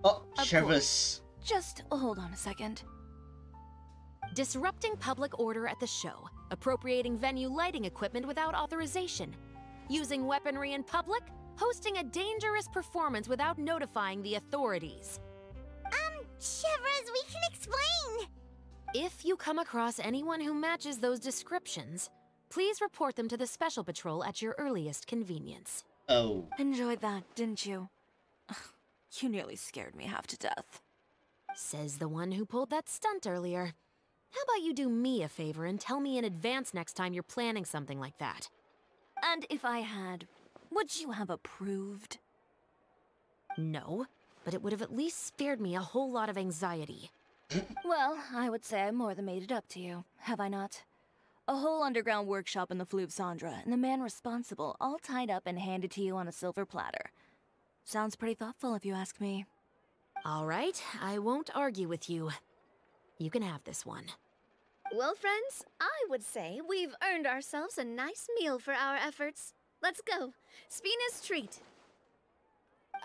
Oh, Of Travis. Just hold on a second. Disrupting public order at the show, appropriating venue lighting equipment without authorization, using weaponry in public, hosting a dangerous performance without notifying the authorities. Um, Chevreuse, we can explain. If you come across anyone who matches those descriptions, please report them to the Special Patrol at your earliest convenience. Oh. Enjoyed that, didn't you? You nearly scared me half to death. Says the one who pulled that stunt earlier. How about you do me a favor and tell me in advance next time you're planning something like that? And if I had, would you have approved? No, but it would have at least spared me a whole lot of anxiety. Well, I would say I more than made it up to you, have I not? A whole underground workshop in the Fleuve Cendre, and the man responsible all tied up and handed to you on a silver platter. Sounds pretty thoughtful if you ask me. All right, I won't argue with you. You can have this one. Well, friends, I would say we've earned ourselves a nice meal for our efforts. Let's go. Spina's treat.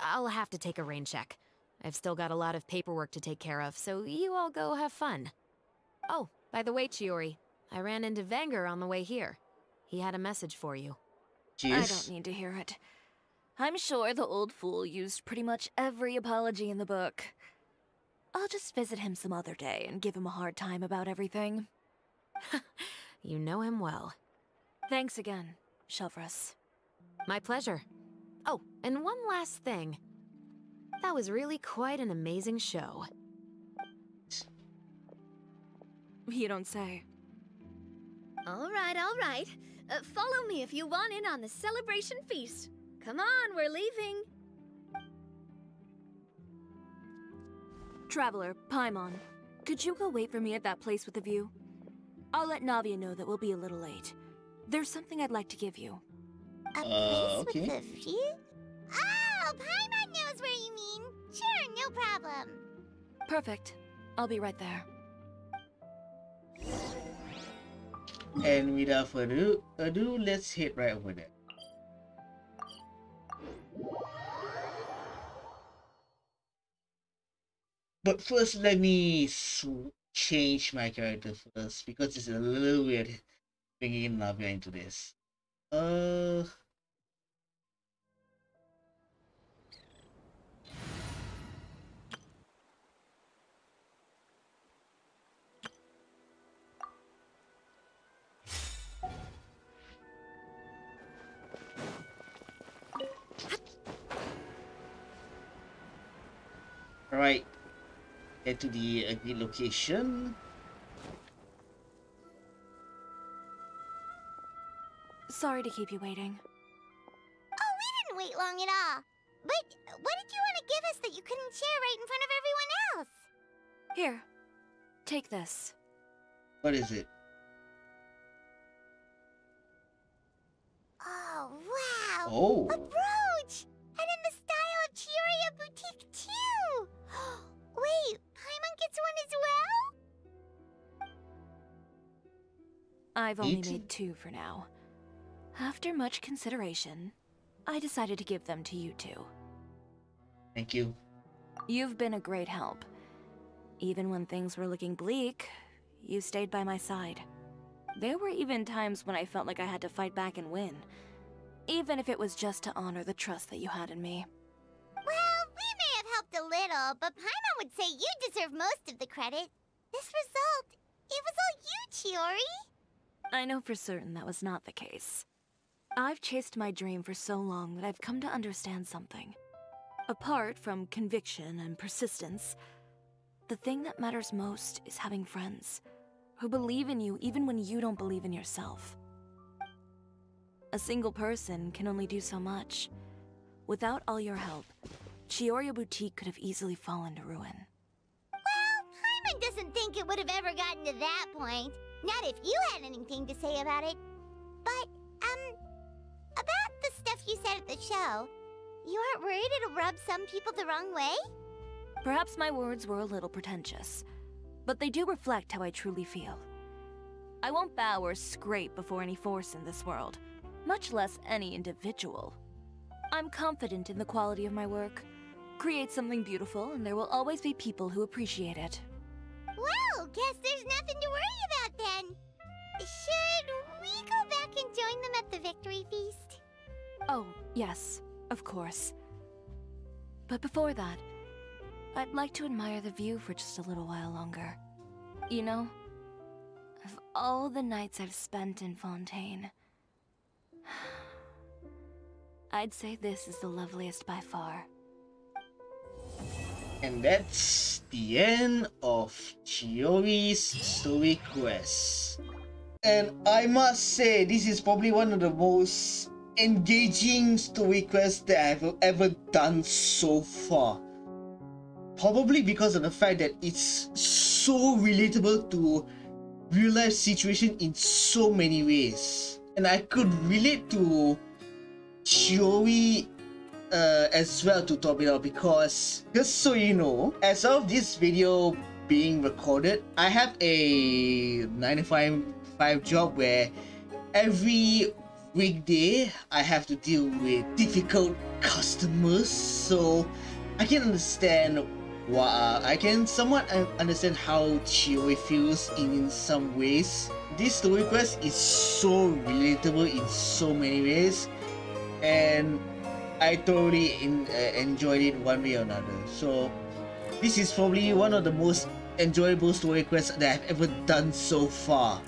I'll have to take a rain check. I've still got a lot of paperwork to take care of, so you all go have fun. Oh, by the way, Chiori, I ran into Vanger on the way here. He had a message for you. I don't need to hear it. I'm sure the old fool used pretty much every apology in the book. I'll just visit him some other day and give him a hard time about everything. you know him well. Thanks again, Chevreuse. My pleasure. Oh, and one last thing. That was really quite an amazing show. You don't say. All right, all right. Uh, follow me if you want in on the celebration feast. Come on, we're leaving. Traveler, Paimon, could you go wait for me at that place with the view? I'll let Navia know that we'll be a little late. There's something I'd like to give you. A place Uh, okay. with a view? Oh, Paimon knows where you mean. Sure, no problem. Perfect. I'll be right there. And without further ado, ado, let's head right over there. But first, let me change my character first because it's a little weird bringing in Navia into this. Uh. Alright, head to the uh, agreed location. Sorry to keep you waiting. Oh, we didn't wait long at all. But what did you want to give us that you couldn't share right in front of everyone else? Here, take this. What is it? Oh, wow. Oh. A brooch! And in the style of Chioriya Boutique, too! Wait, Paimon gets one as well? I've only Eat? made two for now. After much consideration, I decided to give them to you two. Thank you. You've been a great help. Even when things were looking bleak, you stayed by my side. There were even times when I felt like I had to fight back and win, even if it was just to honor the trust that you had in me. A little, but Paimon would say you deserve most of the credit. This result, it was all you, Chiori. I know for certain that was not the case. I've chased my dream for so long that I've come to understand something. Apart from conviction and persistence, the thing that matters most is having friends who believe in you even when you don't believe in yourself. A single person can only do so much. Without all your help, Chioriya Boutique could have easily fallen to ruin. Well, Paimon doesn't think it would have ever gotten to that point. Not if you had anything to say about it. But, um, about the stuff you said at the show, you aren't worried it'll rub some people the wrong way? Perhaps my words were a little pretentious, but they do reflect how I truly feel. I won't bow or scrape before any force in this world, much less any individual. I'm confident in the quality of my work. Create something beautiful, and there will always be people who appreciate it. Well, guess there's nothing to worry about then. Should we go back and join them at the victory feast? Oh, yes, of course. But before that, I'd like to admire the view for just a little while longer. You know, of all the nights I've spent in Fontaine, I'd say this is the loveliest by far. And that's the end of Chiori's story quest. And I must say, this is probably one of the most engaging story quests that I've ever done so far. Probably because of the fact that it's so relatable to real life situation in so many ways. And I could relate to Chiori uh, as well to top it off because just so you know, as of this video being recorded, I have a 9 to 5, 5 job where every weekday I have to deal with difficult customers so I can understand what uh, I can somewhat understand how Chiori feels in some ways. This story quest is so relatable in so many ways and I totally in, uh, enjoyed it one way or another. So this is probably one of the most enjoyable story quests that I've ever done so far.